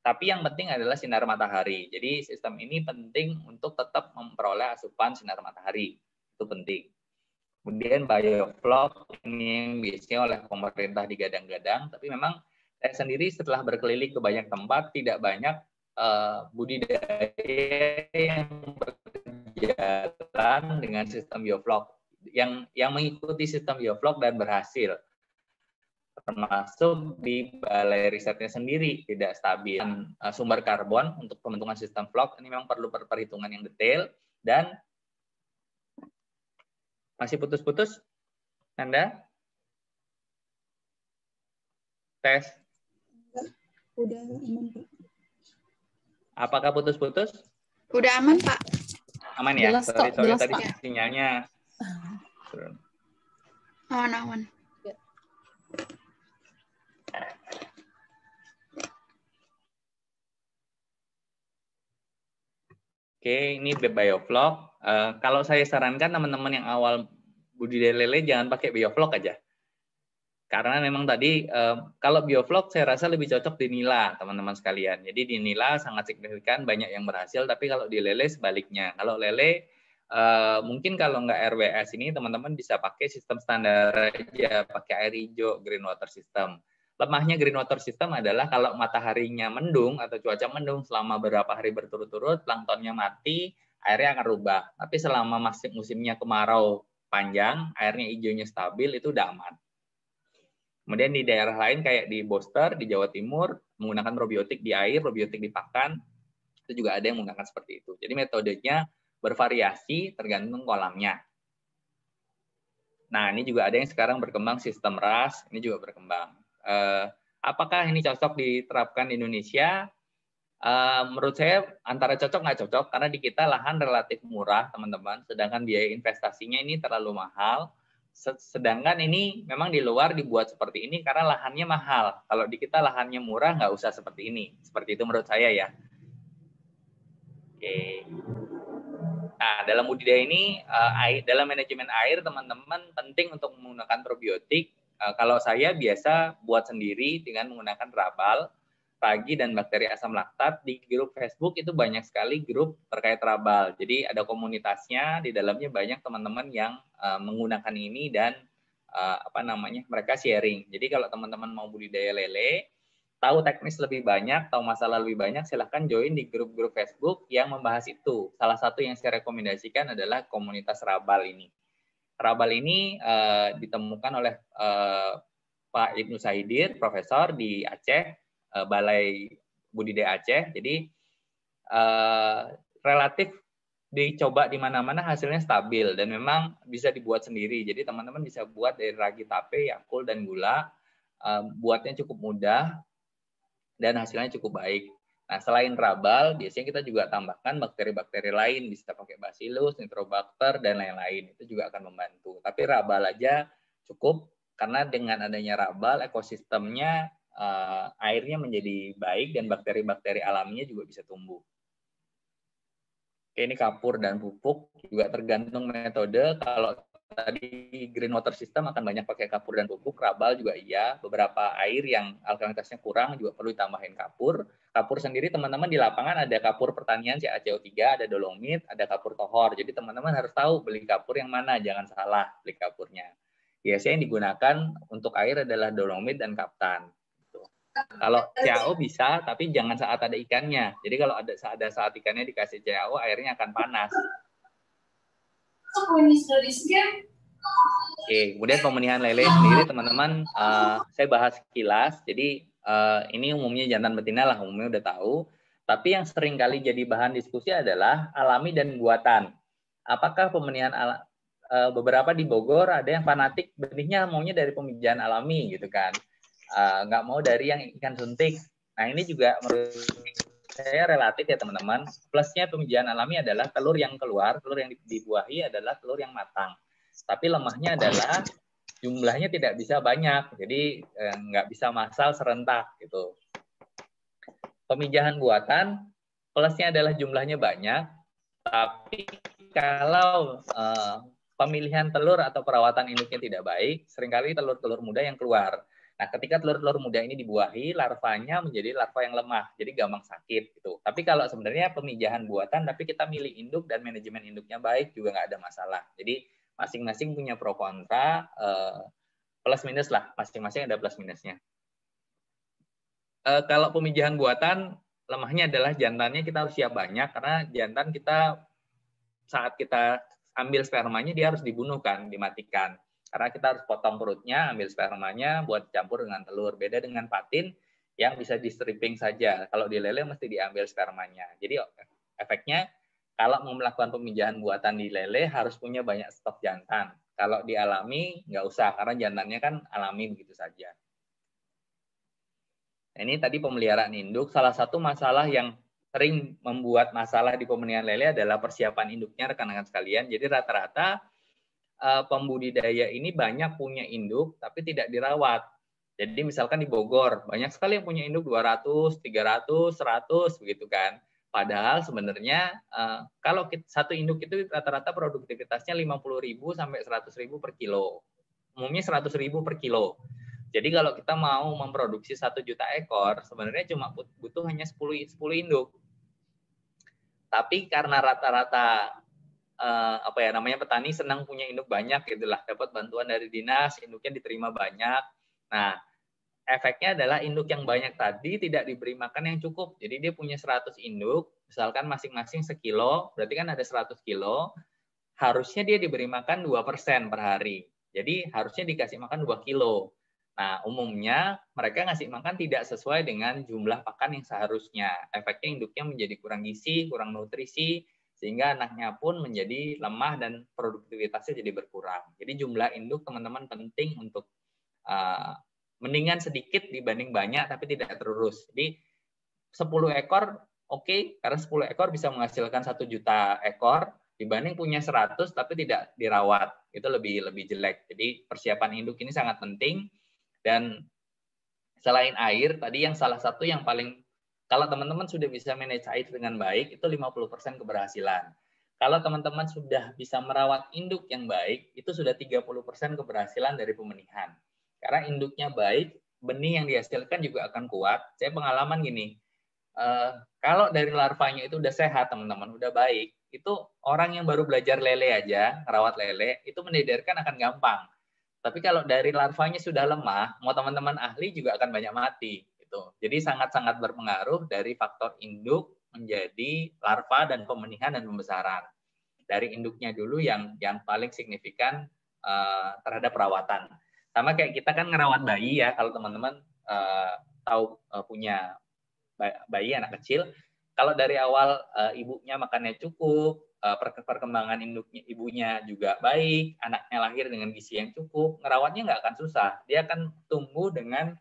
Tapi yang penting adalah sinar matahari. Jadi sistem ini penting untuk tetap memperoleh asupan sinar matahari. Itu penting. Kemudian bioflok ini yang biasanya oleh pemerintah digadang-gadang, tapi memang saya sendiri setelah berkeliling ke banyak tempat tidak banyak uh, budidaya yang berjalan dengan sistem bioflok yang yang mengikuti sistem bioflok dan berhasil. Termasuk di balai risetnya sendiri tidak stabil. Uh, sumber karbon untuk pembentukan sistem vlog ini memang perlu perhitungan yang detail dan masih putus-putus? Anda? Tes? Udah aman, Pak. Apakah putus-putus? Udah aman, Pak. Aman ya? Jelas, sorry, sorry jelas, tadi Pak. sinyalnya. (laughs) Aman, aman. Ya. Oke, ini biovlog. Eh, kalau saya sarankan teman-teman yang awal budidaya lele jangan pakai biovlog aja. Karena memang tadi eh, kalau biovlog saya rasa lebih cocok di nila, teman-teman sekalian. Jadi di nila sangat signifikan banyak yang berhasil, tapi kalau di lele sebaliknya. Kalau lele eh, mungkin kalau nggak RWS ini teman-teman bisa pakai sistem standar aja, pakai air hijau green water system. Lemahnya green water system adalah kalau mataharinya mendung atau cuaca mendung selama beberapa hari berturut-turut, planktonnya mati, airnya akan rubah. Tapi selama masih musimnya kemarau panjang, airnya hijaunya stabil, itu udah aman. Kemudian di daerah lain kayak di Boster, di Jawa Timur, menggunakan probiotik di air, probiotik di pakan, itu juga ada yang menggunakan seperti itu. Jadi metodenya bervariasi tergantung kolamnya. Nah, ini juga ada yang sekarang berkembang sistem RAS, ini juga berkembang. Eh, apakah ini cocok diterapkan di Indonesia? Eh, menurut saya antara cocok nggak cocok karena di kita lahan relatif murah teman-teman, sedangkan biaya investasinya ini terlalu mahal. Sedangkan ini memang di luar dibuat seperti ini karena lahannya mahal. Kalau di kita lahannya murah nggak usah seperti ini. Seperti itu menurut saya ya. Oke. Nah, dalam budidaya ini, eh, dalam manajemen air, teman-teman penting untuk menggunakan probiotik. Eh, kalau saya biasa buat sendiri dengan menggunakan rabal, ragi, dan bakteri asam laktat. Di grup Facebook itu banyak sekali grup terkait rabal. Jadi ada komunitasnya, di dalamnya banyak teman-teman yang eh, menggunakan ini dan eh, apa namanya mereka sharing. Jadi kalau teman-teman mau budidaya lele, tahu teknis lebih banyak, tahu masalah lebih banyak, silahkan join di grup-grup Facebook yang membahas itu. Salah satu yang saya rekomendasikan adalah komunitas Rabal ini. Rabal ini uh, ditemukan oleh uh, Pak Ibnu Sahidir, profesor di Aceh, uh, Balai Budidaya Aceh. Jadi uh, relatif dicoba di mana-mana hasilnya stabil dan memang bisa dibuat sendiri. Jadi teman-teman bisa buat dari ragi tape, yakul dan gula. Uh, buatnya cukup mudah dan hasilnya cukup baik. Nah, selain rabal, biasanya kita juga tambahkan bakteri-bakteri lain, bisa pakai bacillus, nitrobacter, dan lain-lain. Itu juga akan membantu. Tapi rabal aja cukup, karena dengan adanya rabal, ekosistemnya uh, airnya menjadi baik, dan bakteri-bakteri alaminya juga bisa tumbuh. Oke, ini kapur dan pupuk, juga tergantung metode. Kalau tadi green water system akan banyak pakai kapur dan pupuk, rabal juga iya. Beberapa air yang alkalinitasnya kurang juga perlu ditambahin kapur. Kapur sendiri teman-teman di lapangan ada kapur pertanian CaCO3, ada dolomit, ada kapur tohor. Jadi teman-teman harus tahu beli kapur yang mana, jangan salah beli kapurnya. Biasanya yang digunakan untuk air adalah dolomit dan kaptan. Gitu. Kalau CaO bisa, tapi jangan saat ada ikannya. Jadi kalau ada saat ada saat ikannya dikasih CaO, airnya akan panas. Oke, kemudian pemenihan lele sendiri teman-teman, uh, saya bahas kilas. Jadi uh, ini umumnya jantan betina lah, umumnya udah tahu. Tapi yang sering kali jadi bahan diskusi adalah alami dan buatan. Apakah pemenihan ala, uh, beberapa di Bogor ada yang fanatik benihnya maunya dari pemijahan alami gitu kan, uh, nggak mau dari yang ikan suntik. Nah ini juga menurut saya relatif ya teman-teman. Plusnya pemijahan alami adalah telur yang keluar, telur yang dibuahi adalah telur yang matang. Tapi lemahnya adalah jumlahnya tidak bisa banyak, jadi eh, nggak bisa massal serentak gitu. Pemijahan buatan plusnya adalah jumlahnya banyak, tapi kalau eh, pemilihan telur atau perawatan induknya tidak baik, sering kali telur-telur muda yang keluar. Nah, ketika telur-telur muda ini dibuahi, larvanya menjadi larva yang lemah, jadi gampang sakit gitu. Tapi kalau sebenarnya pemijahan buatan, tapi kita milih induk dan manajemen induknya baik juga nggak ada masalah. Jadi masing-masing punya pro kontra, eh, plus minus lah, masing-masing ada plus minusnya. Eh, kalau pemijahan buatan, lemahnya adalah jantannya kita harus siap banyak, karena jantan kita saat kita ambil spermanya dia harus dibunuh kan, dimatikan karena kita harus potong perutnya, ambil spermanya buat campur dengan telur. Beda dengan patin yang bisa di stripping saja. Kalau di lele mesti diambil spermanya. Jadi efeknya kalau mau melakukan pemijahan buatan di lele harus punya banyak stok jantan. Kalau dialami nggak usah karena jantannya kan alami begitu saja. Nah, ini tadi pemeliharaan induk. Salah satu masalah yang sering membuat masalah di pemeliharaan lele adalah persiapan induknya rekan-rekan sekalian. Jadi rata-rata uh, pembudidaya ini banyak punya induk tapi tidak dirawat. Jadi misalkan di Bogor banyak sekali yang punya induk 200, 300, 100 begitu kan. Padahal sebenarnya uh, kalau satu induk itu rata-rata produktivitasnya 50.000 sampai 100.000 per kilo. Umumnya 100.000 per kilo. Jadi kalau kita mau memproduksi satu juta ekor, sebenarnya cuma butuh hanya 10, 10 induk. Tapi karena rata-rata uh, apa ya namanya petani senang punya induk banyak gitulah, dapat bantuan dari dinas, induknya diterima banyak. Nah, efeknya adalah induk yang banyak tadi tidak diberi makan yang cukup. Jadi dia punya 100 induk, misalkan masing-masing sekilo, berarti kan ada 100 kilo, harusnya dia diberi makan 2% per hari. Jadi harusnya dikasih makan 2 kilo. Nah, umumnya mereka ngasih makan tidak sesuai dengan jumlah pakan yang seharusnya. Efeknya induknya menjadi kurang gizi, kurang nutrisi, sehingga anaknya pun menjadi lemah dan produktivitasnya jadi berkurang. Jadi jumlah induk teman-teman penting untuk uh, mendingan sedikit dibanding banyak tapi tidak terurus. Jadi 10 ekor oke okay, karena 10 ekor bisa menghasilkan satu juta ekor dibanding punya 100 tapi tidak dirawat. Itu lebih lebih jelek. Jadi persiapan induk ini sangat penting dan selain air, tadi yang salah satu yang paling kalau teman-teman sudah bisa manage air dengan baik, itu 50% keberhasilan. Kalau teman-teman sudah bisa merawat induk yang baik, itu sudah 30% keberhasilan dari pemenihan. Karena induknya baik, benih yang dihasilkan juga akan kuat. Saya pengalaman gini, uh, kalau dari larvanya itu udah sehat, teman-teman, udah baik, itu orang yang baru belajar lele aja, merawat lele, itu mendedarkan akan gampang. Tapi kalau dari larvanya sudah lemah, mau teman-teman ahli juga akan banyak mati. Gitu. Jadi sangat-sangat berpengaruh dari faktor induk menjadi larva dan pemenihan dan pembesaran. Dari induknya dulu yang yang paling signifikan uh, terhadap perawatan. Sama kayak kita kan ngerawat bayi ya, kalau teman-teman uh, tahu uh, punya bayi anak kecil, kalau dari awal uh, ibunya makannya cukup, uh, perkembangan induknya ibunya juga baik, anaknya lahir dengan gizi yang cukup, ngerawatnya nggak akan susah. Dia akan tumbuh dengan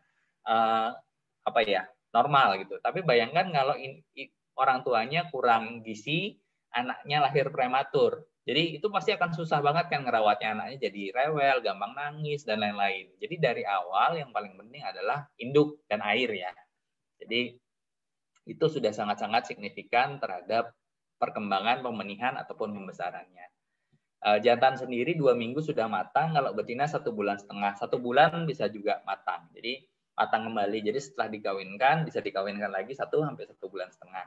uh, apa ya normal gitu. Tapi bayangkan kalau in, in, orang tuanya kurang gizi, anaknya lahir prematur. Jadi itu pasti akan susah banget kan ngerawatnya anaknya jadi rewel, gampang nangis dan lain-lain. Jadi dari awal yang paling penting adalah induk dan air ya. Jadi itu sudah sangat-sangat signifikan terhadap perkembangan pemenihan ataupun pembesarannya. Uh, jantan sendiri dua minggu sudah matang, kalau betina satu bulan setengah, satu bulan bisa juga matang. Jadi matang kembali. Jadi setelah dikawinkan bisa dikawinkan lagi satu sampai satu bulan setengah.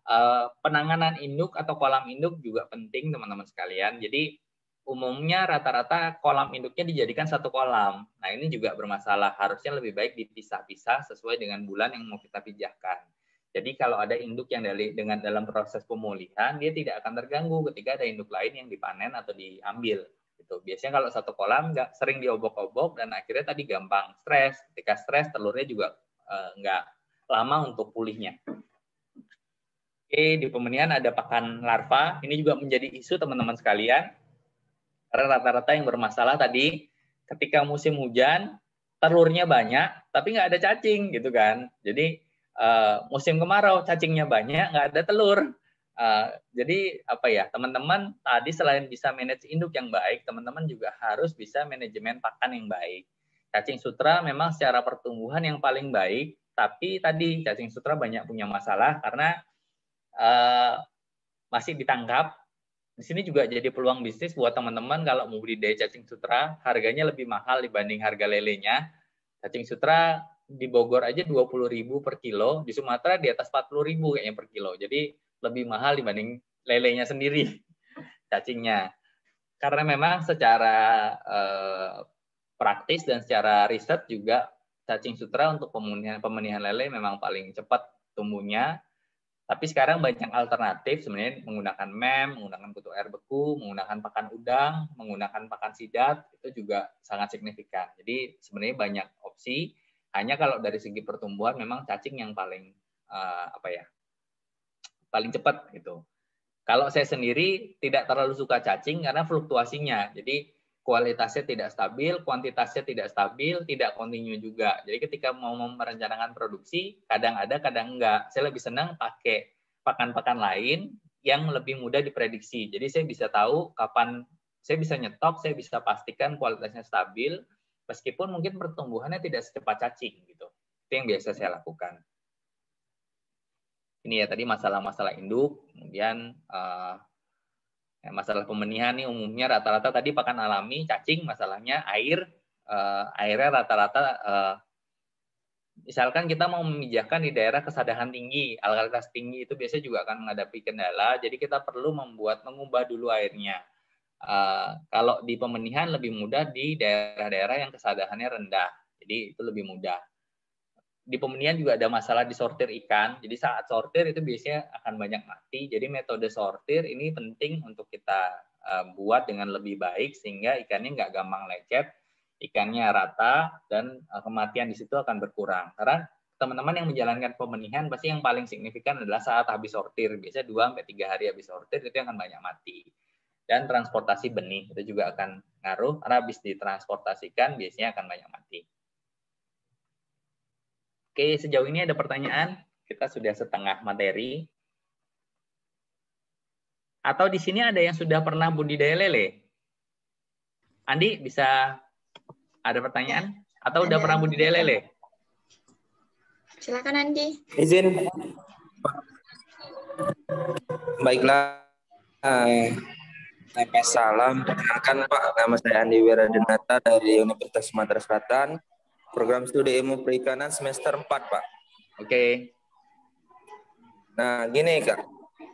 Uh, penanganan induk atau kolam induk juga penting teman-teman sekalian. Jadi umumnya rata-rata kolam induknya dijadikan satu kolam. Nah ini juga bermasalah. Harusnya lebih baik dipisah-pisah sesuai dengan bulan yang mau kita pijahkan. Jadi kalau ada induk yang dari dengan dalam proses pemulihan, dia tidak akan terganggu ketika ada induk lain yang dipanen atau diambil. Gitu. Biasanya kalau satu kolam nggak sering diobok-obok dan akhirnya tadi gampang stres. Ketika stres telurnya juga eh, nggak lama untuk pulihnya. Oke, di pemenihan ada pakan larva. Ini juga menjadi isu teman-teman sekalian. Karena rata-rata yang bermasalah tadi ketika musim hujan telurnya banyak tapi nggak ada cacing gitu kan. Jadi uh, musim kemarau cacingnya banyak nggak ada telur uh, jadi apa ya teman-teman tadi selain bisa manage induk yang baik teman-teman juga harus bisa manajemen pakan yang baik cacing sutra memang secara pertumbuhan yang paling baik tapi tadi cacing sutra banyak punya masalah karena uh, masih ditangkap di sini juga jadi peluang bisnis buat teman-teman kalau mau budidaya cacing sutra harganya lebih mahal dibanding harga lelenya cacing sutra di Bogor aja 20.000 per kilo, di Sumatera di atas 40.000 kayaknya per kilo. Jadi lebih mahal dibanding lelenya sendiri, (laughs) cacingnya. Karena memang secara eh, praktis dan secara riset juga cacing sutra untuk pemenihan, pemenihan lele memang paling cepat tumbuhnya. Tapi sekarang banyak alternatif sebenarnya menggunakan mem, menggunakan kutu air beku, menggunakan pakan udang, menggunakan pakan sidat itu juga sangat signifikan. Jadi sebenarnya banyak opsi hanya kalau dari segi pertumbuhan memang cacing yang paling uh, apa ya paling cepat gitu. Kalau saya sendiri tidak terlalu suka cacing karena fluktuasinya. Jadi kualitasnya tidak stabil, kuantitasnya tidak stabil, tidak kontinu juga. Jadi ketika mau merencanakan produksi, kadang ada, kadang enggak. Saya lebih senang pakai pakan-pakan lain yang lebih mudah diprediksi. Jadi saya bisa tahu kapan saya bisa nyetok, saya bisa pastikan kualitasnya stabil, meskipun mungkin pertumbuhannya tidak secepat cacing gitu. Itu yang biasa saya lakukan. Ini ya tadi masalah-masalah induk, kemudian uh, masalah pemenihan nih umumnya rata-rata tadi pakan alami, cacing, masalahnya air, uh, airnya rata-rata uh, misalkan kita mau memijahkan di daerah kesadaran tinggi, alkalitas tinggi itu biasanya juga akan menghadapi kendala, jadi kita perlu membuat mengubah dulu airnya. Uh, kalau di pemenihan lebih mudah di daerah-daerah yang kesadarannya rendah, jadi itu lebih mudah. Di pemenihan juga ada masalah di sortir ikan, jadi saat sortir itu biasanya akan banyak mati. Jadi metode sortir ini penting untuk kita uh, buat dengan lebih baik sehingga ikannya nggak gampang lecet, ikannya rata dan uh, kematian di situ akan berkurang. Karena teman-teman yang menjalankan pemenihan pasti yang paling signifikan adalah saat habis sortir. Biasanya 2 sampai 3 hari habis sortir itu akan banyak mati dan transportasi benih itu juga akan ngaruh karena habis ditransportasikan biasanya akan banyak mati. Oke, sejauh ini ada pertanyaan? Kita sudah setengah materi. Atau di sini ada yang sudah pernah budidaya lele? Andi bisa ada pertanyaan? Atau udah pernah budidaya lele? Silakan Andi. Izin. Baiklah. Eh, Sampai salam. Perkenalkan Pak, nama saya Andi Wiradenata dari Universitas Sumatera Selatan. Program studi ilmu perikanan semester 4, Pak. Oke. Nah, gini Kak.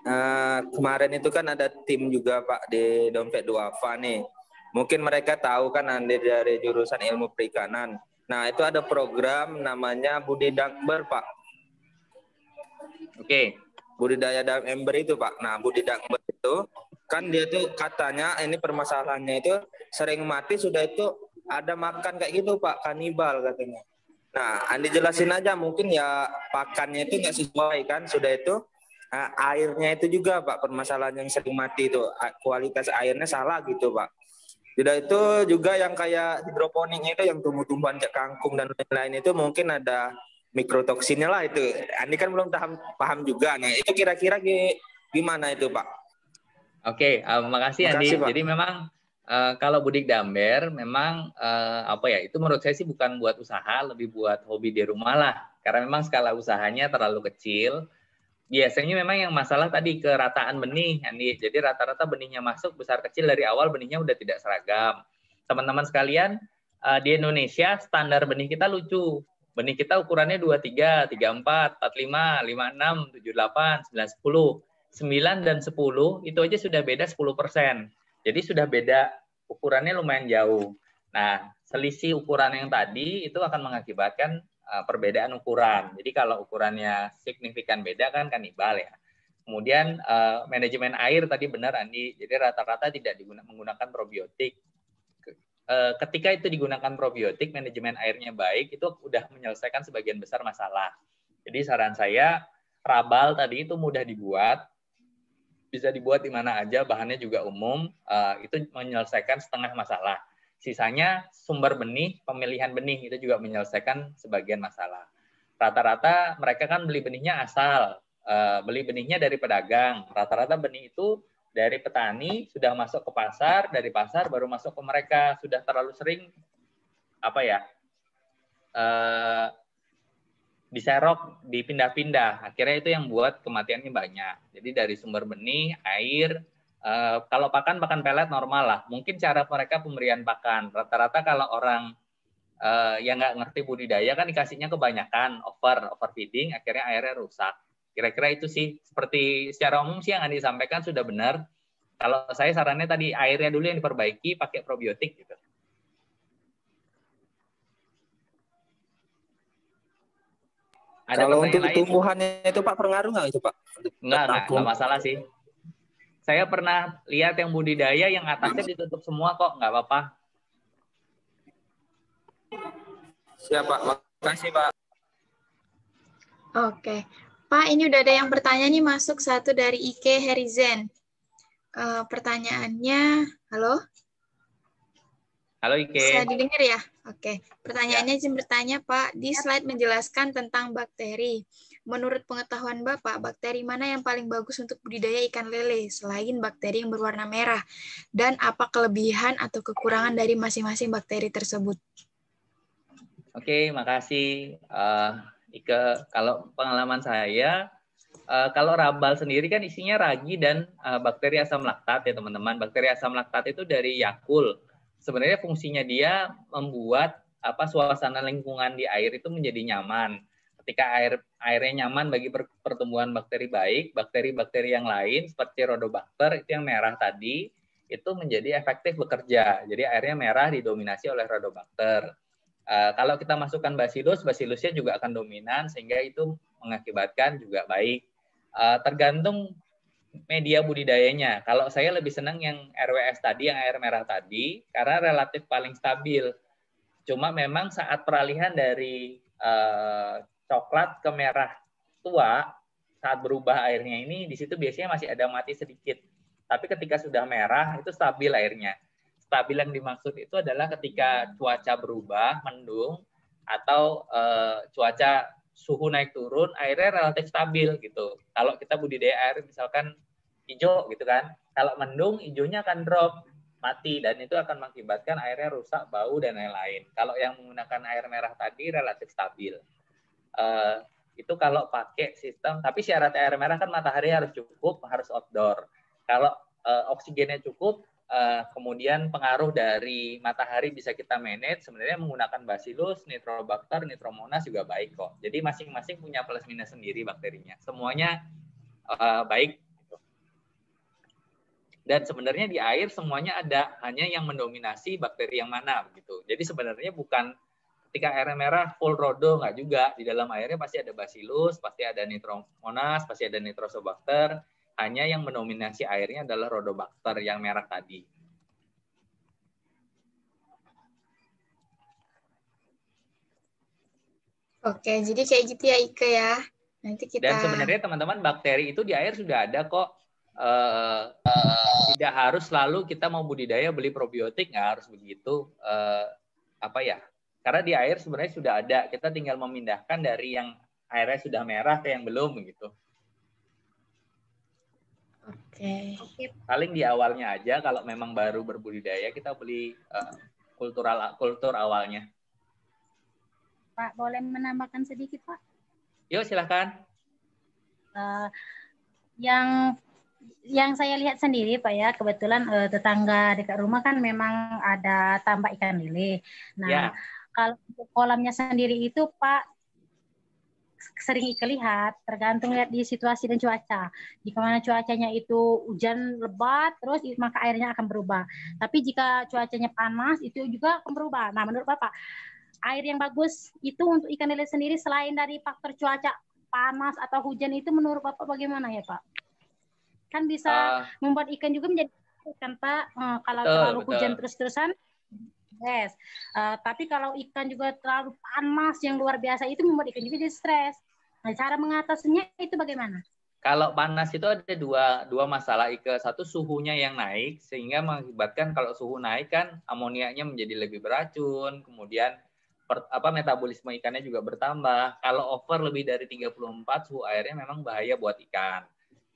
Uh, kemarin itu kan ada tim juga Pak di Dompet Duafa nih. Mungkin mereka tahu kan Andi dari jurusan ilmu perikanan. Nah, itu ada program namanya Budi Dakber, Pak. Oke. Budidaya dalam ember itu, Pak. Nah, Budi Dakber itu kan dia tuh katanya ini permasalahannya itu sering mati sudah itu ada makan kayak gitu pak kanibal katanya nah Andi jelasin aja mungkin ya pakannya itu nggak sesuai kan sudah itu nah, airnya itu juga pak permasalahan yang sering mati itu kualitas airnya salah gitu pak tidak itu juga yang kayak hidroponiknya itu yang tumbuh-tumbuhan kayak kangkung dan lain-lain itu mungkin ada mikrotoksinnya lah itu. Andi kan belum paham paham juga. Nah itu kira-kira gimana itu pak? Oke, okay, uh, eh, makasih Andi. Makasih, Jadi memang uh, kalau budik damber memang uh, apa ya? Itu menurut saya sih bukan buat usaha, lebih buat hobi di rumah lah. Karena memang skala usahanya terlalu kecil. Biasanya memang yang masalah tadi kerataan benih, Andi. Jadi rata-rata benihnya masuk besar kecil dari awal benihnya udah tidak seragam. Teman-teman sekalian, uh, di Indonesia standar benih kita lucu. Benih kita ukurannya 23, 34, 45, 56, 78, 9, 10 9 dan 10 itu aja sudah beda 10%. Jadi sudah beda ukurannya lumayan jauh. Nah, selisih ukuran yang tadi itu akan mengakibatkan uh, perbedaan ukuran. Jadi kalau ukurannya signifikan beda kan kanibal ya. Kemudian uh, manajemen air tadi benar Andi. Jadi rata-rata tidak menggunakan probiotik. Uh, ketika itu digunakan probiotik, manajemen airnya baik, itu sudah menyelesaikan sebagian besar masalah. Jadi saran saya rabal tadi itu mudah dibuat, bisa dibuat di mana aja, bahannya juga umum, uh, itu menyelesaikan setengah masalah. Sisanya sumber benih, pemilihan benih itu juga menyelesaikan sebagian masalah. Rata-rata mereka kan beli benihnya asal, uh, beli benihnya dari pedagang. Rata-rata benih itu dari petani sudah masuk ke pasar, dari pasar baru masuk ke mereka. Sudah terlalu sering apa ya? Uh, diserok, dipindah-pindah. Akhirnya itu yang buat kematiannya banyak. Jadi dari sumber benih, air, uh, kalau pakan pakan pelet normal lah. Mungkin cara mereka pemberian pakan. Rata-rata kalau orang uh, yang nggak ngerti budidaya kan dikasihnya kebanyakan, over, overfeeding, akhirnya airnya rusak. Kira-kira itu sih seperti secara umum sih yang disampaikan sudah benar. Kalau saya sarannya tadi airnya dulu yang diperbaiki pakai probiotik gitu. Ada Kalau untuk lain? tumbuhannya itu Pak pengaruh nggak itu Pak? Enggak, enggak, enggak masalah sih. Saya pernah lihat yang budidaya yang atasnya ditutup semua kok, nggak apa-apa. Siap Pak, makasih Pak. Oke, Pak ini udah ada yang bertanya nih masuk satu dari Ike Herizen. Uh, pertanyaannya, halo? Halo Ike. Bisa didengar ya? Oke. Pertanyaannya izin bertanya Pak, di slide menjelaskan tentang bakteri. Menurut pengetahuan Bapak, bakteri mana yang paling bagus untuk budidaya ikan lele selain bakteri yang berwarna merah? Dan apa kelebihan atau kekurangan dari masing-masing bakteri tersebut? Oke, makasih uh, Ike. Kalau pengalaman saya, uh, kalau rabal sendiri kan isinya ragi dan uh, bakteri asam laktat ya teman-teman. Bakteri asam laktat itu dari Yakul sebenarnya fungsinya dia membuat apa suasana lingkungan di air itu menjadi nyaman. Ketika air airnya nyaman bagi pertumbuhan bakteri baik, bakteri-bakteri yang lain seperti Rhodobacter itu yang merah tadi itu menjadi efektif bekerja. Jadi airnya merah didominasi oleh Rhodobacter. Uh, kalau kita masukkan Bacillus, Bacillusnya juga akan dominan sehingga itu mengakibatkan juga baik. Uh, tergantung media budidayanya. Kalau saya lebih senang yang RWS tadi, yang air merah tadi, karena relatif paling stabil. Cuma memang saat peralihan dari uh, coklat ke merah tua, saat berubah airnya ini, di situ biasanya masih ada mati sedikit. Tapi ketika sudah merah, itu stabil airnya. Stabil yang dimaksud itu adalah ketika cuaca berubah, mendung, atau uh, cuaca suhu naik turun, airnya relatif stabil gitu. Kalau kita budidaya air misalkan hijau gitu kan. Kalau mendung hijaunya akan drop mati dan itu akan mengakibatkan airnya rusak, bau dan lain-lain. Kalau yang menggunakan air merah tadi relatif stabil. Uh, itu kalau pakai sistem, tapi syarat air merah kan matahari harus cukup, harus outdoor. Kalau uh, oksigennya cukup, uh, kemudian pengaruh dari matahari bisa kita manage, sebenarnya menggunakan bacillus, nitrobacter, nitromonas juga baik kok. Jadi masing-masing punya plus minus sendiri bakterinya. Semuanya uh, baik dan sebenarnya di air semuanya ada hanya yang mendominasi bakteri yang mana begitu. Jadi sebenarnya bukan ketika airnya merah full rodo nggak juga. Di dalam airnya pasti ada bacillus pasti ada nitromonas pasti ada nitrosobacter hanya yang mendominasi airnya adalah rhodobacter yang merah tadi. Oke, jadi kayak gitu ya Ike ya. Nanti kita Dan sebenarnya teman-teman bakteri itu di air sudah ada kok uh, tidak harus selalu kita mau budidaya beli probiotik nggak harus begitu uh, apa ya karena di air sebenarnya sudah ada kita tinggal memindahkan dari yang airnya sudah merah ke yang belum begitu Oke. Okay. Paling di awalnya aja kalau memang baru berbudidaya kita beli uh, kultural kultur awalnya. Pak, boleh menambahkan sedikit, Pak? Yuk, silahkan. Uh, yang yang saya lihat sendiri Pak ya, kebetulan uh, tetangga dekat rumah kan memang ada tambak ikan lele. Nah, ya. kalau kolamnya sendiri itu Pak sering lihat tergantung lihat di situasi dan cuaca. Jika mana cuacanya itu hujan lebat, terus maka airnya akan berubah. Tapi jika cuacanya panas, itu juga akan berubah. Nah, menurut Bapak, air yang bagus itu untuk ikan lele sendiri selain dari faktor cuaca panas atau hujan itu menurut Bapak bagaimana ya Pak? Kan bisa uh, membuat ikan juga menjadi Pak uh, kalau betul, terlalu betul. hujan terus-terusan yes uh, tapi kalau ikan juga terlalu panas yang luar biasa itu membuat ikan juga jadi stres nah cara mengatasinya itu bagaimana kalau panas itu ada dua dua masalah Ike. Satu suhunya yang naik sehingga mengakibatkan kalau suhu naik kan amoniaknya menjadi lebih beracun, kemudian per, apa metabolisme ikannya juga bertambah. Kalau over lebih dari 34 suhu airnya memang bahaya buat ikan.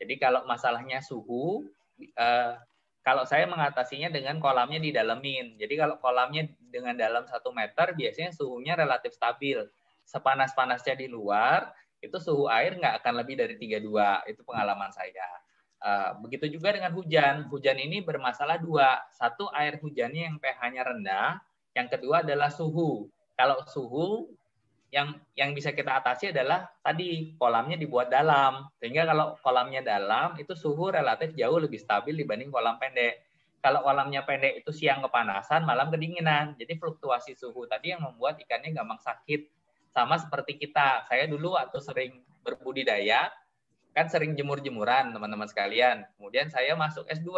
Jadi kalau masalahnya suhu, uh, kalau saya mengatasinya dengan kolamnya didalemin. Jadi kalau kolamnya dengan dalam satu meter, biasanya suhunya relatif stabil. Sepanas-panasnya di luar, itu suhu air nggak akan lebih dari 32. Itu pengalaman saya. Uh, begitu juga dengan hujan. Hujan ini bermasalah dua. Satu, air hujannya yang pH-nya rendah. Yang kedua adalah suhu. Kalau suhu yang yang bisa kita atasi adalah tadi kolamnya dibuat dalam. Sehingga kalau kolamnya dalam itu suhu relatif jauh lebih stabil dibanding kolam pendek. Kalau kolamnya pendek itu siang kepanasan malam kedinginan. Jadi fluktuasi suhu tadi yang membuat ikannya gampang sakit. Sama seperti kita. Saya dulu waktu sering berbudidaya kan sering jemur-jemuran teman-teman sekalian. Kemudian saya masuk S2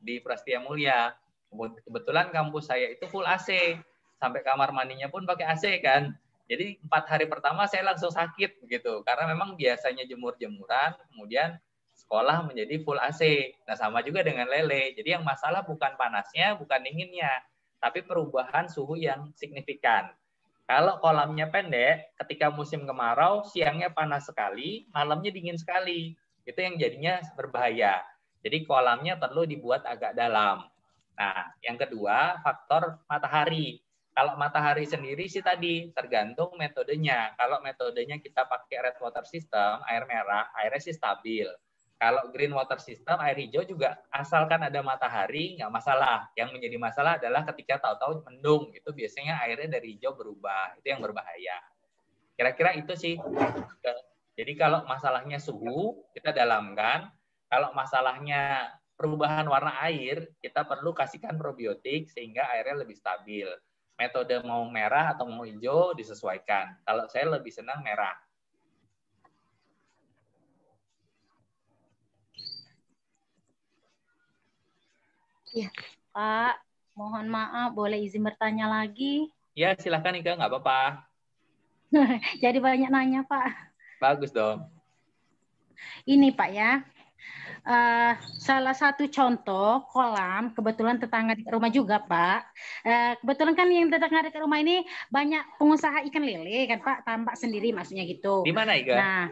di Prastia Mulia. Kebetulan kampus saya itu full AC sampai kamar mandinya pun pakai AC kan jadi empat hari pertama saya langsung sakit begitu karena memang biasanya jemur-jemuran, kemudian sekolah menjadi full AC. Nah sama juga dengan lele. Jadi yang masalah bukan panasnya, bukan dinginnya, tapi perubahan suhu yang signifikan. Kalau kolamnya pendek, ketika musim kemarau, siangnya panas sekali, malamnya dingin sekali. Itu yang jadinya berbahaya. Jadi kolamnya perlu dibuat agak dalam. Nah, yang kedua, faktor matahari. Kalau matahari sendiri sih tadi tergantung metodenya. Kalau metodenya kita pakai red water system, air merah, airnya sih stabil. Kalau green water system, air hijau juga asalkan ada matahari nggak masalah. Yang menjadi masalah adalah ketika tahu-tahu mendung, itu biasanya airnya dari hijau berubah, itu yang berbahaya. Kira-kira itu sih. Jadi kalau masalahnya suhu, kita dalamkan. Kalau masalahnya perubahan warna air, kita perlu kasihkan probiotik sehingga airnya lebih stabil. Metode mau merah atau mau hijau disesuaikan. Kalau saya lebih senang merah. Ya, Pak, mohon maaf, boleh izin bertanya lagi? Ya, silahkan Ika, nggak apa-apa. (laughs) Jadi banyak nanya, Pak. Bagus dong. Ini, Pak ya. Uh, salah satu contoh kolam kebetulan tetangga di rumah juga Pak. Uh, kebetulan kan yang tetangga di rumah ini banyak pengusaha ikan lele kan Pak, tambak sendiri maksudnya gitu. Di mana Ika? Nah,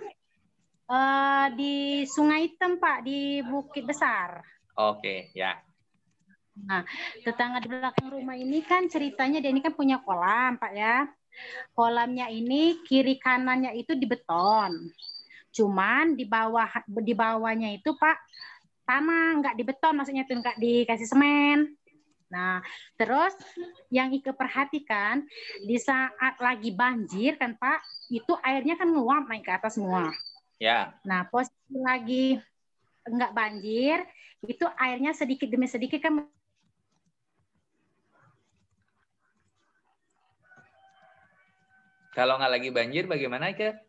uh, di Sungai Hitam Pak di Bukit Besar. Oke, ya. Nah, tetangga di belakang rumah ini kan ceritanya dia ini kan punya kolam, Pak ya. Kolamnya ini kiri kanannya itu di beton. Cuman di bawah di bawahnya itu Pak tanah nggak di beton maksudnya itu nggak dikasih semen. Nah, terus yang Ike perhatikan di saat lagi banjir kan Pak, itu airnya kan nguap naik ke atas semua. Ya. Nah, posisi lagi nggak banjir, itu airnya sedikit demi sedikit kan Kalau nggak lagi banjir, bagaimana ke?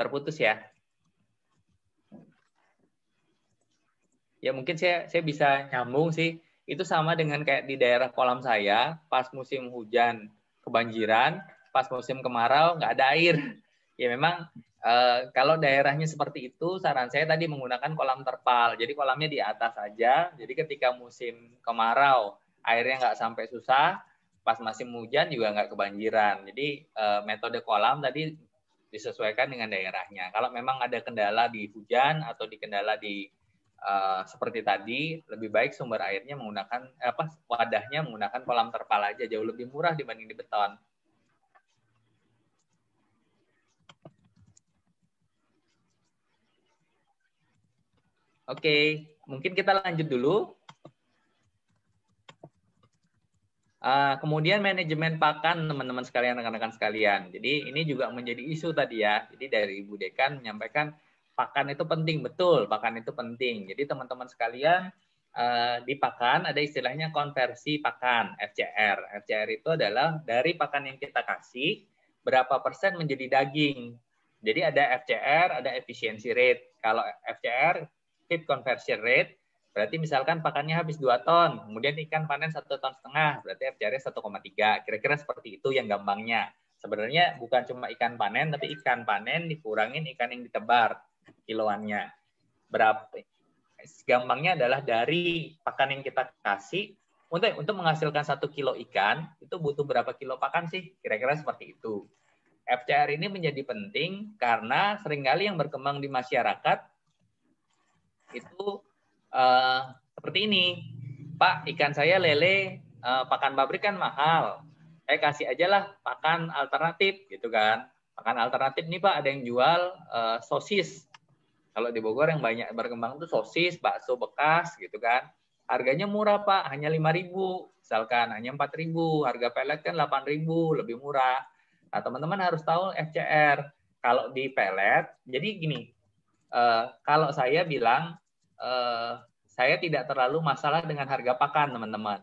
Terputus ya? Ya mungkin saya saya bisa nyambung sih. Itu sama dengan kayak di daerah kolam saya, pas musim hujan kebanjiran, pas musim kemarau nggak ada air. Ya memang Uh, kalau daerahnya seperti itu, saran saya tadi menggunakan kolam terpal. Jadi kolamnya di atas saja. Jadi ketika musim kemarau, airnya nggak sampai susah pas masih hujan juga nggak kebanjiran. Jadi uh, metode kolam tadi disesuaikan dengan daerahnya. Kalau memang ada kendala di hujan atau di kendala di uh, seperti tadi, lebih baik sumber airnya menggunakan apa wadahnya menggunakan kolam terpal aja jauh lebih murah dibanding di beton. Oke, mungkin kita lanjut dulu. Uh, kemudian manajemen pakan teman-teman sekalian, rekan-rekan sekalian. Jadi ini juga menjadi isu tadi ya. Jadi dari Ibu Dekan menyampaikan pakan itu penting, betul pakan itu penting. Jadi teman-teman sekalian uh, di pakan ada istilahnya konversi pakan, FCR. FCR itu adalah dari pakan yang kita kasih, berapa persen menjadi daging. Jadi ada FCR, ada efficiency rate. Kalau FCR, feed conversion rate, Berarti misalkan pakannya habis 2 ton, kemudian ikan panen satu ton setengah, berarti FCR-nya 1,3. Kira-kira seperti itu yang gampangnya. Sebenarnya bukan cuma ikan panen, tapi ikan panen dikurangin ikan yang ditebar kiloannya. Berapa? Gampangnya adalah dari pakan yang kita kasih, untuk untuk menghasilkan satu kilo ikan itu butuh berapa kilo pakan sih? Kira-kira seperti itu. FCR ini menjadi penting karena sering kali yang berkembang di masyarakat itu uh, seperti ini, Pak, ikan saya lele uh, pakan pabrik kan mahal. Saya kasih aja lah pakan alternatif gitu kan. Pakan alternatif nih Pak, ada yang jual uh, sosis. Kalau di Bogor yang banyak berkembang itu sosis, bakso bekas gitu kan. Harganya murah Pak, hanya 5.000 misalkan, hanya 4.000. Harga pelet kan 8.000, lebih murah. Nah, teman-teman harus tahu FCR. Kalau di pelet, jadi gini, uh, kalau saya bilang uh, saya tidak terlalu masalah dengan harga pakan, teman-teman.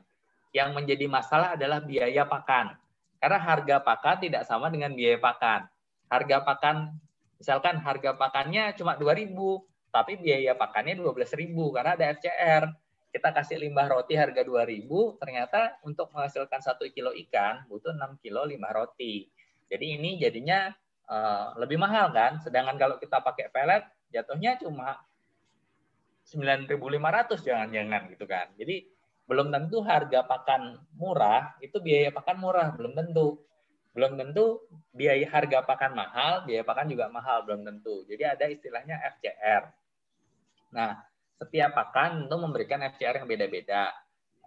Yang menjadi masalah adalah biaya pakan. Karena harga pakan tidak sama dengan biaya pakan. Harga pakan, misalkan harga pakannya cuma 2.000, tapi biaya pakannya 12.000 karena ada FCR. Kita kasih limbah roti harga 2.000, ternyata untuk menghasilkan satu kilo ikan butuh 6 kilo limbah roti. Jadi ini jadinya uh, lebih mahal kan. Sedangkan kalau kita pakai pelet, jatuhnya cuma 9.500 jangan-jangan gitu kan. Jadi belum tentu harga pakan murah itu biaya pakan murah, belum tentu. Belum tentu biaya harga pakan mahal, biaya pakan juga mahal, belum tentu. Jadi ada istilahnya FCR. Nah, setiap pakan itu memberikan FCR yang beda-beda.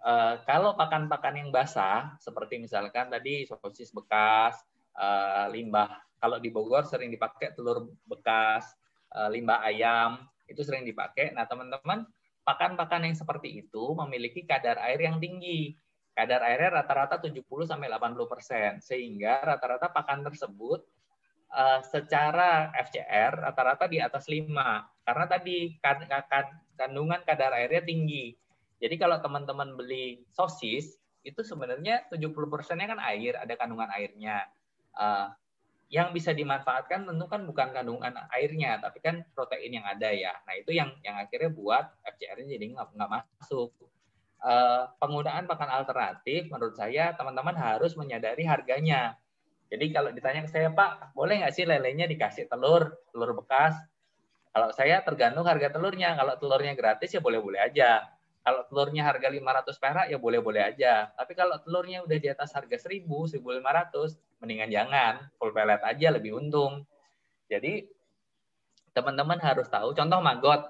Uh, kalau pakan-pakan yang basah, seperti misalkan tadi sosis bekas, uh, limbah. Kalau di Bogor sering dipakai telur bekas, uh, limbah ayam, itu sering dipakai. Nah, teman-teman, pakan-pakan yang seperti itu memiliki kadar air yang tinggi. Kadar airnya rata-rata 70 sampai 80 persen, sehingga rata-rata pakan tersebut uh, secara FCR rata-rata di atas 5. Karena tadi kandungan kadar airnya tinggi. Jadi kalau teman-teman beli sosis, itu sebenarnya 70 persennya kan air, ada kandungan airnya. Uh, yang bisa dimanfaatkan tentu kan bukan kandungan airnya, tapi kan protein yang ada ya. Nah itu yang yang akhirnya buat FCR-nya jadi nggak nggak masuk. Uh, penggunaan pakan alternatif menurut saya teman-teman harus menyadari harganya. Jadi kalau ditanya ke saya Pak, boleh nggak sih lelenya dikasih telur, telur bekas? Kalau saya tergantung harga telurnya. Kalau telurnya gratis ya boleh-boleh aja. Kalau telurnya harga 500 perak ya boleh-boleh aja. Tapi kalau telurnya udah di atas harga 1000, 1500, mendingan jangan. Full pelet aja lebih untung. Jadi teman-teman harus tahu contoh maggot.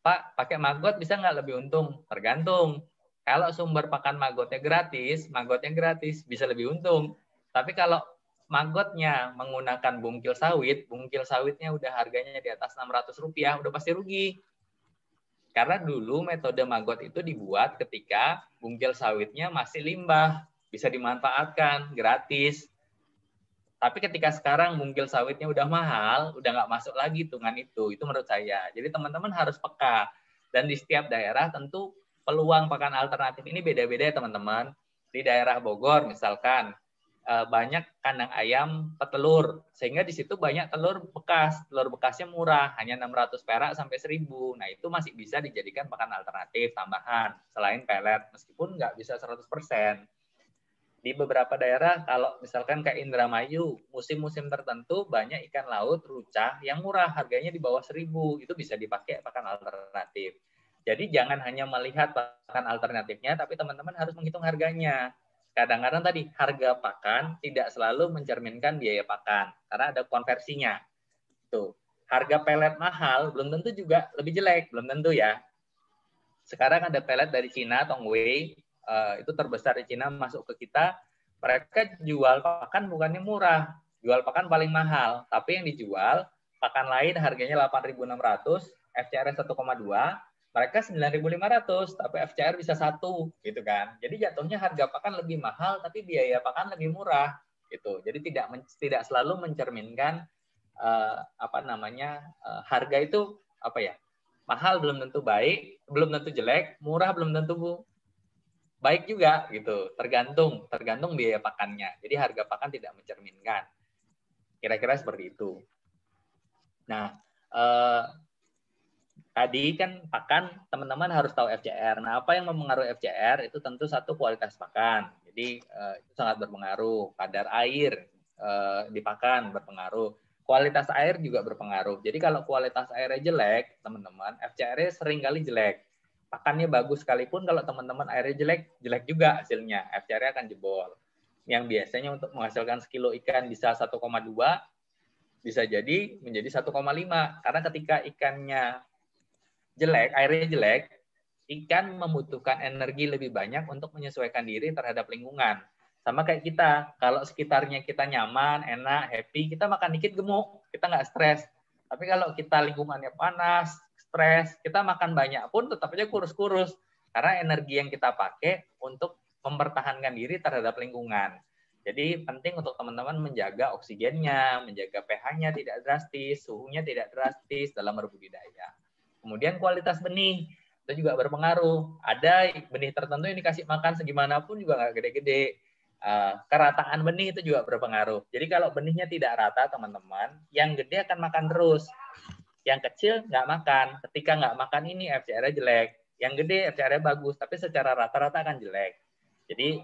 Pak, pakai maggot bisa nggak lebih untung? Tergantung. Kalau sumber pakan maggotnya gratis, maggotnya gratis bisa lebih untung. Tapi kalau maggotnya menggunakan bungkil sawit, bungkil sawitnya udah harganya di atas 600 rupiah, udah pasti rugi karena dulu metode maggot itu dibuat ketika bungkil sawitnya masih limbah, bisa dimanfaatkan gratis. Tapi ketika sekarang bungkil sawitnya udah mahal, udah nggak masuk lagi hitungan itu. Itu menurut saya. Jadi teman-teman harus peka. Dan di setiap daerah tentu peluang pakan alternatif ini beda-beda ya teman-teman. Di daerah Bogor misalkan, Eh, banyak kandang ayam petelur sehingga di situ banyak telur bekas telur bekasnya murah hanya 600 perak sampai 1000 nah itu masih bisa dijadikan pakan alternatif tambahan selain pelet meskipun nggak bisa 100% di beberapa daerah kalau misalkan kayak Indramayu musim-musim tertentu banyak ikan laut rucah yang murah harganya di bawah 1000 itu bisa dipakai pakan alternatif jadi jangan hanya melihat pakan alternatifnya tapi teman-teman harus menghitung harganya kadang-kadang tadi harga pakan tidak selalu mencerminkan biaya pakan karena ada konversinya. Tuh, harga pelet mahal belum tentu juga lebih jelek, belum tentu ya. Sekarang ada pelet dari Cina, Tongwei, uh, itu terbesar di Cina masuk ke kita. Mereka jual pakan bukannya murah, jual pakan paling mahal, tapi yang dijual pakan lain harganya 8.600, FCR 1,2, mereka 9.500 tapi FCR bisa satu gitu kan jadi jatuhnya harga pakan lebih mahal tapi biaya pakan lebih murah gitu jadi tidak tidak selalu mencerminkan uh, apa namanya uh, harga itu apa ya mahal belum tentu baik belum tentu jelek murah belum tentu baik juga gitu tergantung tergantung biaya pakannya jadi harga pakan tidak mencerminkan kira-kira seperti itu nah uh, tadi kan pakan teman-teman harus tahu FCR. Nah, apa yang mempengaruhi FCR itu tentu satu kualitas pakan. Jadi uh, itu sangat berpengaruh. Kadar air uh, di pakan berpengaruh. Kualitas air juga berpengaruh. Jadi kalau kualitas airnya jelek, teman-teman, FCR-nya sering kali jelek. Pakannya bagus sekalipun kalau teman-teman airnya jelek, jelek juga hasilnya. FCR-nya akan jebol. Yang biasanya untuk menghasilkan sekilo ikan bisa 1,2 bisa jadi menjadi 1,5 karena ketika ikannya jelek, airnya jelek, ikan membutuhkan energi lebih banyak untuk menyesuaikan diri terhadap lingkungan. Sama kayak kita, kalau sekitarnya kita nyaman, enak, happy, kita makan dikit gemuk, kita nggak stres. Tapi kalau kita lingkungannya panas, stres, kita makan banyak pun tetap aja kurus-kurus. Karena energi yang kita pakai untuk mempertahankan diri terhadap lingkungan. Jadi penting untuk teman-teman menjaga oksigennya, menjaga pH-nya tidak drastis, suhunya tidak drastis dalam berbudidaya. Kemudian kualitas benih itu juga berpengaruh. Ada benih tertentu yang dikasih makan segimanapun juga nggak gede-gede. Uh, kerataan benih itu juga berpengaruh. Jadi kalau benihnya tidak rata, teman-teman, yang gede akan makan terus. Yang kecil nggak makan. Ketika nggak makan ini FCR-nya jelek. Yang gede FCR-nya bagus, tapi secara rata-rata akan jelek. Jadi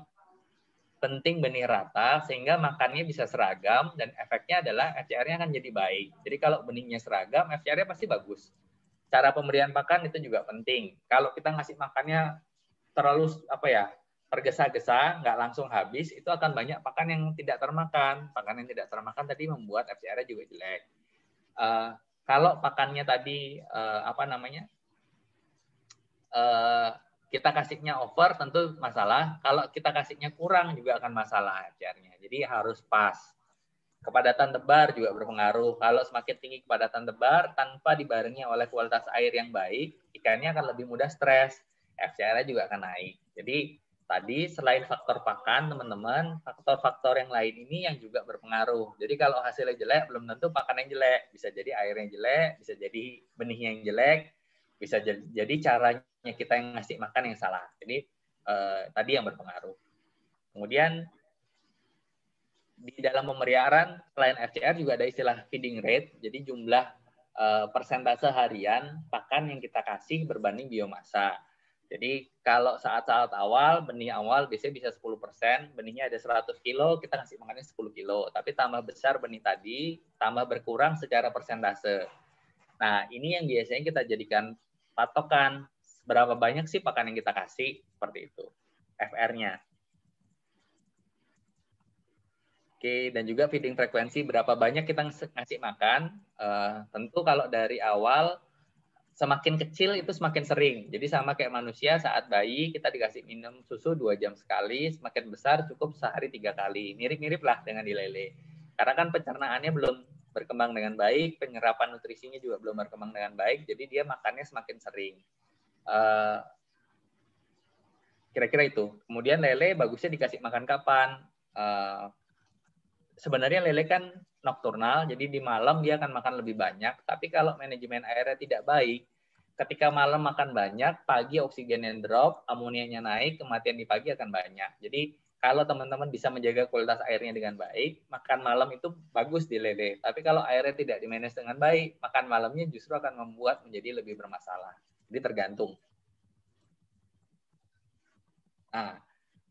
penting benih rata sehingga makannya bisa seragam dan efeknya adalah FCR-nya akan jadi baik. Jadi kalau benihnya seragam, FCR-nya pasti bagus. cara pemberian pakan itu juga penting. Kalau kita ngasih makannya terlalu apa ya tergesa-gesa, nggak langsung habis, itu akan banyak pakan yang tidak termakan. Pakan yang tidak termakan tadi membuat FCR-nya juga jelek. Uh, kalau pakannya tadi uh, apa namanya uh, kita kasihnya over tentu masalah. Kalau kita kasihnya kurang juga akan masalah FCR-nya. Jadi harus pas. Kepadatan tebar juga berpengaruh. Kalau semakin tinggi kepadatan tebar tanpa dibarengi oleh kualitas air yang baik, ikannya akan lebih mudah stres. FCR-nya juga akan naik. Jadi tadi selain faktor pakan, teman-teman, faktor-faktor yang lain ini yang juga berpengaruh. Jadi kalau hasilnya jelek, belum tentu pakan yang jelek. Bisa jadi air yang jelek, bisa jadi benih yang jelek, bisa jadi, caranya kita yang ngasih makan yang salah. Jadi eh, tadi yang berpengaruh. Kemudian di dalam pemeliharaan selain FCR juga ada istilah feeding rate. Jadi jumlah eh, persentase harian pakan yang kita kasih berbanding biomasa. Jadi kalau saat-saat awal, benih awal biasanya bisa 10%, benihnya ada 100 kilo, kita kasih makannya 10 kilo. Tapi tambah besar benih tadi, tambah berkurang secara persentase. Nah, ini yang biasanya kita jadikan patokan. Berapa banyak sih pakan yang kita kasih, seperti itu. FR-nya. Oke, dan juga feeding frekuensi, berapa banyak kita ngasih makan. Uh, tentu kalau dari awal, semakin kecil itu semakin sering. Jadi sama kayak manusia saat bayi kita dikasih minum susu dua jam sekali, semakin besar cukup sehari tiga kali. Mirip-mirip lah dengan di lele. Karena kan pencernaannya belum berkembang dengan baik, penyerapan nutrisinya juga belum berkembang dengan baik, jadi dia makannya semakin sering. eh, kira-kira itu. Kemudian lele bagusnya dikasih makan kapan? Uh, sebenarnya lele kan nokturnal, jadi di malam dia akan makan lebih banyak. Tapi kalau manajemen airnya tidak baik, ketika malam makan banyak, pagi oksigennya drop, amonianya naik, kematian di pagi akan banyak. Jadi kalau teman-teman bisa menjaga kualitas airnya dengan baik, makan malam itu bagus di lele. Tapi kalau airnya tidak dimanage dengan baik, makan malamnya justru akan membuat menjadi lebih bermasalah. Jadi tergantung. Nah,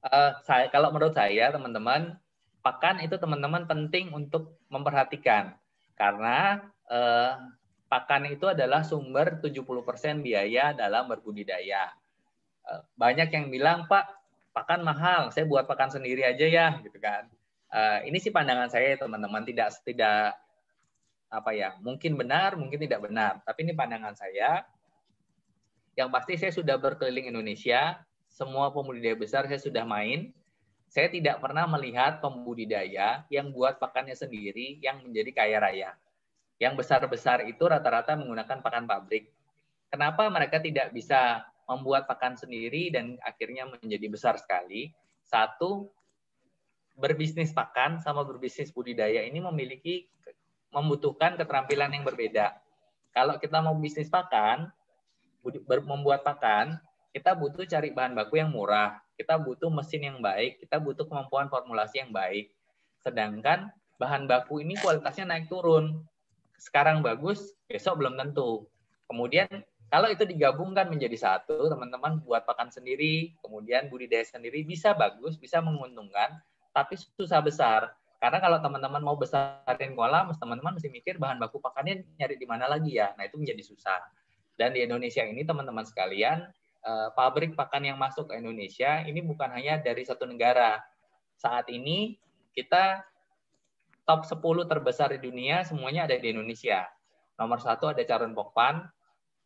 uh, saya, kalau menurut saya teman-teman pakan itu teman-teman penting untuk memperhatikan karena eh, pakan itu adalah sumber 70% biaya dalam berbudidaya. Eh, banyak yang bilang, "Pak, pakan mahal, saya buat pakan sendiri aja ya." gitu kan. Eh, ini sih pandangan saya teman-teman tidak tidak apa ya, mungkin benar, mungkin tidak benar, tapi ini pandangan saya. Yang pasti saya sudah berkeliling Indonesia, semua pembudidaya besar saya sudah main, saya tidak pernah melihat pembudidaya yang buat pakannya sendiri yang menjadi kaya raya. Yang besar-besar itu rata-rata menggunakan pakan pabrik. Kenapa mereka tidak bisa membuat pakan sendiri dan akhirnya menjadi besar sekali? Satu, berbisnis pakan sama berbisnis budidaya ini memiliki membutuhkan keterampilan yang berbeda. Kalau kita mau bisnis pakan, membuat pakan, kita butuh cari bahan baku yang murah, kita butuh mesin yang baik, kita butuh kemampuan formulasi yang baik. Sedangkan bahan baku ini kualitasnya naik turun. Sekarang bagus, besok belum tentu. Kemudian kalau itu digabungkan menjadi satu, teman-teman buat pakan sendiri, kemudian budidaya sendiri bisa bagus, bisa menguntungkan, tapi susah besar. Karena kalau teman-teman mau besarin kolam, teman-teman mesti mikir bahan baku pakannya nyari di mana lagi ya. Nah, itu menjadi susah. Dan di Indonesia ini teman-teman sekalian, pabrik pakan yang masuk ke Indonesia ini bukan hanya dari satu negara. Saat ini kita top 10 terbesar di dunia semuanya ada di Indonesia. Nomor satu ada Charon Pokpan,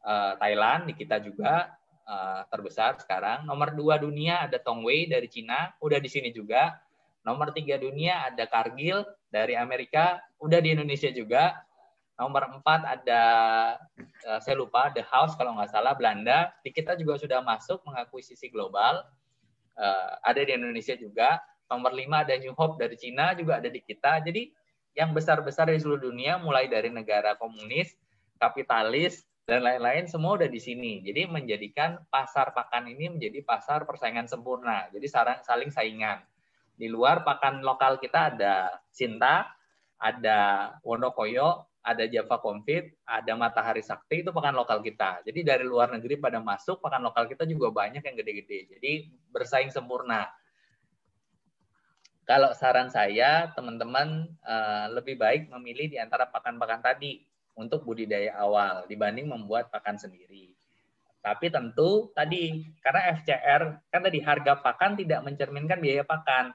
uh, Thailand, di kita juga uh, terbesar sekarang. Nomor dua dunia ada Tongwei dari Cina, udah di sini juga. Nomor tiga dunia ada Cargill dari Amerika, udah di Indonesia juga. Nomor empat ada uh, saya lupa The House kalau nggak salah Belanda. Di kita juga sudah masuk mengakuisisi global. Uh, ada di Indonesia juga. Nomor lima ada New Hope dari Cina juga ada di kita. Jadi yang besar-besar di seluruh dunia mulai dari negara komunis, kapitalis dan lain-lain semua udah di sini. Jadi menjadikan pasar pakan ini menjadi pasar persaingan sempurna. Jadi saling saingan. Di luar pakan lokal kita ada Sinta, ada Wonokoyo, ada Java Confit, ada Matahari Sakti itu pakan lokal kita. Jadi dari luar negeri pada masuk, pakan lokal kita juga banyak yang gede-gede. Jadi bersaing sempurna. Kalau saran saya, teman-teman uh, lebih baik memilih di antara pakan-pakan tadi untuk budidaya awal dibanding membuat pakan sendiri. Tapi tentu tadi karena FCR kan tadi harga pakan tidak mencerminkan biaya pakan.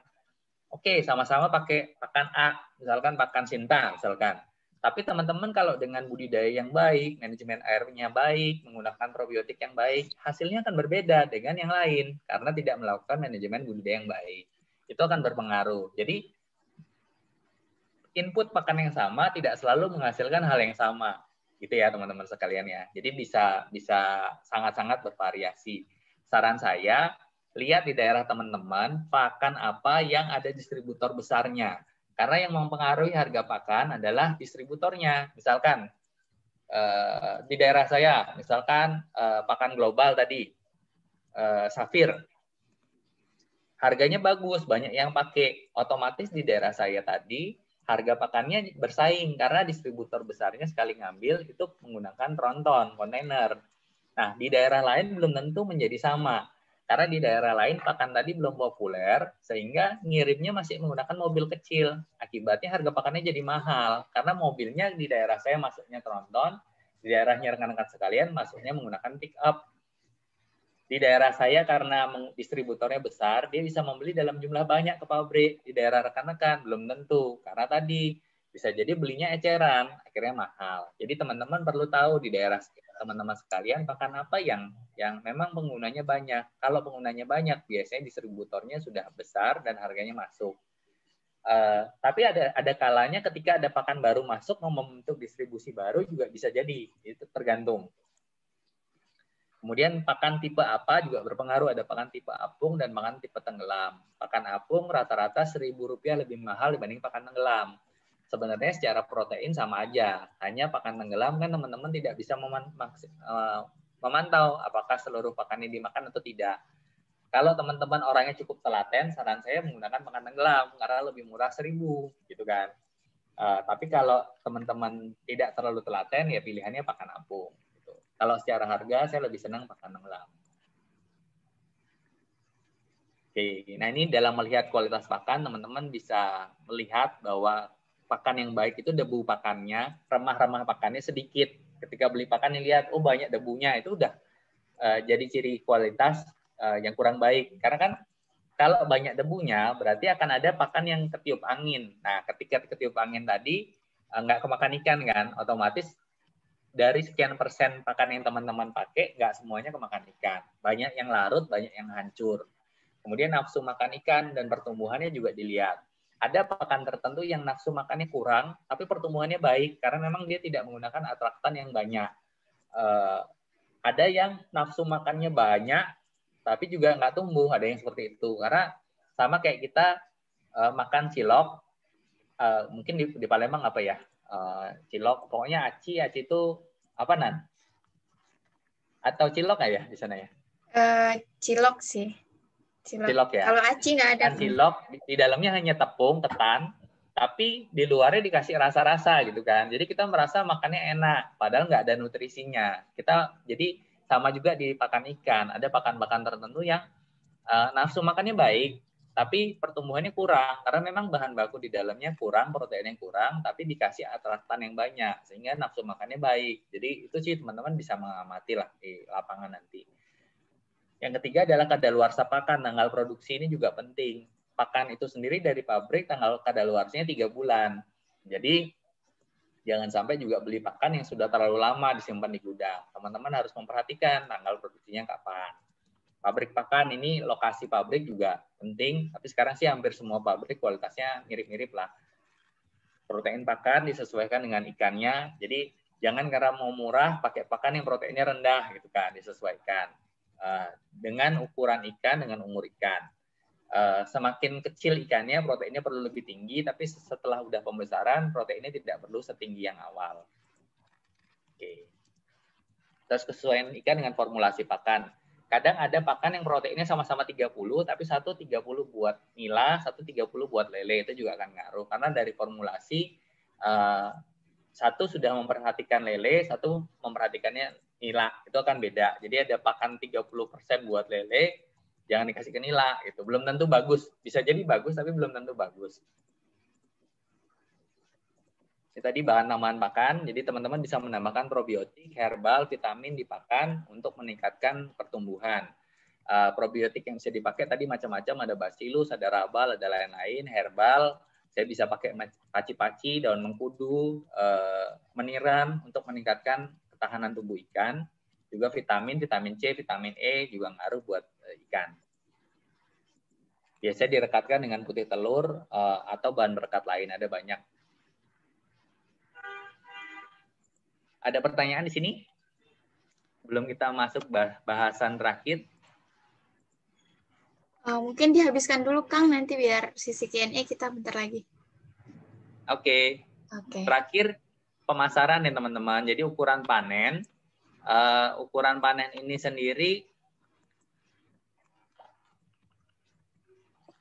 Oke, sama-sama pakai pakan A, misalkan pakan Sinta, misalkan. Tapi teman-teman kalau dengan budidaya yang baik, manajemen airnya baik, menggunakan probiotik yang baik, hasilnya akan berbeda dengan yang lain karena tidak melakukan manajemen budidaya yang baik. Itu akan berpengaruh. Jadi input pakan yang sama tidak selalu menghasilkan hal yang sama gitu ya teman-teman sekalian ya. Jadi bisa bisa sangat-sangat bervariasi. Saran saya lihat di daerah teman-teman pakan apa yang ada distributor besarnya. Karena yang mempengaruhi harga pakan adalah distributornya. Misalkan eh, di daerah saya, misalkan eh, pakan global tadi, eh, Safir, harganya bagus, banyak yang pakai. Otomatis di daerah saya tadi harga pakannya bersaing karena distributor besarnya sekali ngambil itu menggunakan tronton, kontainer. Nah, di daerah lain belum tentu menjadi sama. Karena di daerah lain pakan tadi belum populer, sehingga ngirimnya masih menggunakan mobil kecil. Akibatnya harga pakannya jadi mahal, karena mobilnya di daerah saya masuknya tronton, di daerahnya rekan-rekan sekalian masuknya menggunakan pick up di daerah saya karena distributornya besar, dia bisa membeli dalam jumlah banyak ke pabrik. Di daerah rekan-rekan belum tentu, karena tadi bisa jadi belinya eceran, akhirnya mahal. Jadi teman-teman perlu tahu di daerah teman-teman sekalian pakan apa yang yang memang penggunanya banyak. Kalau penggunanya banyak, biasanya distributornya sudah besar dan harganya masuk. Uh, tapi ada ada kalanya ketika ada pakan baru masuk mau membentuk distribusi baru juga bisa jadi itu tergantung Kemudian pakan tipe apa juga berpengaruh. Ada pakan tipe apung dan pakan tipe tenggelam. Pakan apung rata-rata Rp1.000 lebih mahal dibanding pakan tenggelam. Sebenarnya secara protein sama aja. Hanya pakan tenggelam kan teman-teman tidak bisa eh, memantau apakah seluruh pakan ini dimakan atau tidak. Kalau teman-teman orangnya cukup telaten, saran saya menggunakan pakan tenggelam karena lebih murah seribu, gitu kan. Uh, tapi kalau teman-teman tidak terlalu telaten, ya pilihannya pakan apung. Kalau secara harga saya lebih senang pakan tenggelam. Oke, nah ini dalam melihat kualitas pakan, teman-teman bisa melihat bahwa pakan yang baik itu debu pakannya, remah-remah pakannya sedikit. Ketika beli pakan, lihat, oh banyak debunya, itu udah uh, jadi ciri kualitas uh, yang kurang baik. Karena kan kalau banyak debunya, berarti akan ada pakan yang ketiup angin. Nah, ketika ketiup angin tadi, uh, nggak kemakan ikan kan, otomatis dari sekian persen pakan yang teman-teman pakai, nggak semuanya kemakan ikan. Banyak yang larut, banyak yang hancur. Kemudian nafsu makan ikan dan pertumbuhannya juga dilihat. Ada pakan tertentu yang nafsu makannya kurang, tapi pertumbuhannya baik karena memang dia tidak menggunakan atraktan yang banyak. Uh, ada yang nafsu makannya banyak, tapi juga nggak tumbuh. Ada yang seperti itu karena sama kayak kita uh, makan cilok, uh, mungkin di, di Palembang apa ya? uh, cilok pokoknya aci aci itu apa nan atau cilok ya di sana ya uh, cilok sih cilok, cilok ya? Kalau aci nggak ada. Cilok di, di dalamnya hanya tepung ketan tapi di luarnya dikasih rasa-rasa gitu kan. Jadi kita merasa makannya enak padahal nggak ada nutrisinya. Kita jadi sama juga di pakan ikan. Ada pakan-pakan tertentu yang uh, nafsu makannya baik tapi pertumbuhannya kurang. Karena memang bahan baku di dalamnya kurang, proteinnya kurang, tapi dikasih atraktan yang banyak sehingga nafsu makannya baik. Jadi itu sih teman-teman bisa mengamati lah di lapangan nanti. Yang ketiga adalah kadaluarsa pakan, tanggal produksi ini juga penting. Pakan itu sendiri dari pabrik tanggal kadaluarsanya tiga bulan. Jadi jangan sampai juga beli pakan yang sudah terlalu lama disimpan di gudang. Teman-teman harus memperhatikan tanggal produksinya kapan pabrik pakan ini lokasi pabrik juga penting tapi sekarang sih hampir semua pabrik kualitasnya mirip-mirip lah protein pakan disesuaikan dengan ikannya jadi jangan karena mau murah pakai pakan yang proteinnya rendah gitu kan disesuaikan dengan ukuran ikan dengan umur ikan. Uh, semakin kecil ikannya proteinnya perlu lebih tinggi tapi setelah udah pembesaran proteinnya tidak perlu setinggi yang awal. Oke. Terus kesesuaian ikan dengan formulasi pakan. Kadang ada pakan yang proteinnya sama-sama 30 tapi satu 30 buat nila satu 30 buat lele. Itu juga akan ngaruh karena dari formulasi uh, satu sudah memperhatikan lele satu memperhatikannya nila itu akan beda. Jadi ada pakan 30% buat lele jangan dikasih ke nila itu belum tentu bagus. Bisa jadi bagus tapi belum tentu bagus. Ini tadi bahan tambahan pakan, jadi teman-teman bisa menambahkan probiotik, herbal, vitamin di pakan untuk meningkatkan pertumbuhan. Uh, probiotik yang bisa dipakai tadi macam-macam, ada bacillus, ada rabal, ada lain-lain, herbal. Saya bisa pakai paci-paci, daun mengkudu, uh, meniran untuk meningkatkan ketahanan tubuh ikan. Juga vitamin, vitamin C, vitamin E juga ngaruh buat uh, ikan. Biasanya direkatkan dengan putih telur uh, atau bahan berekat lain, ada banyak Ada pertanyaan di sini? Belum kita masuk bahasan terakhir. Uh, mungkin dihabiskan dulu Kang nanti biar sisi Q&A kita bentar lagi. Oke. Okay. Oke. Okay. Terakhir pemasaran ya teman-teman. Jadi ukuran panen, uh, ukuran panen ini sendiri.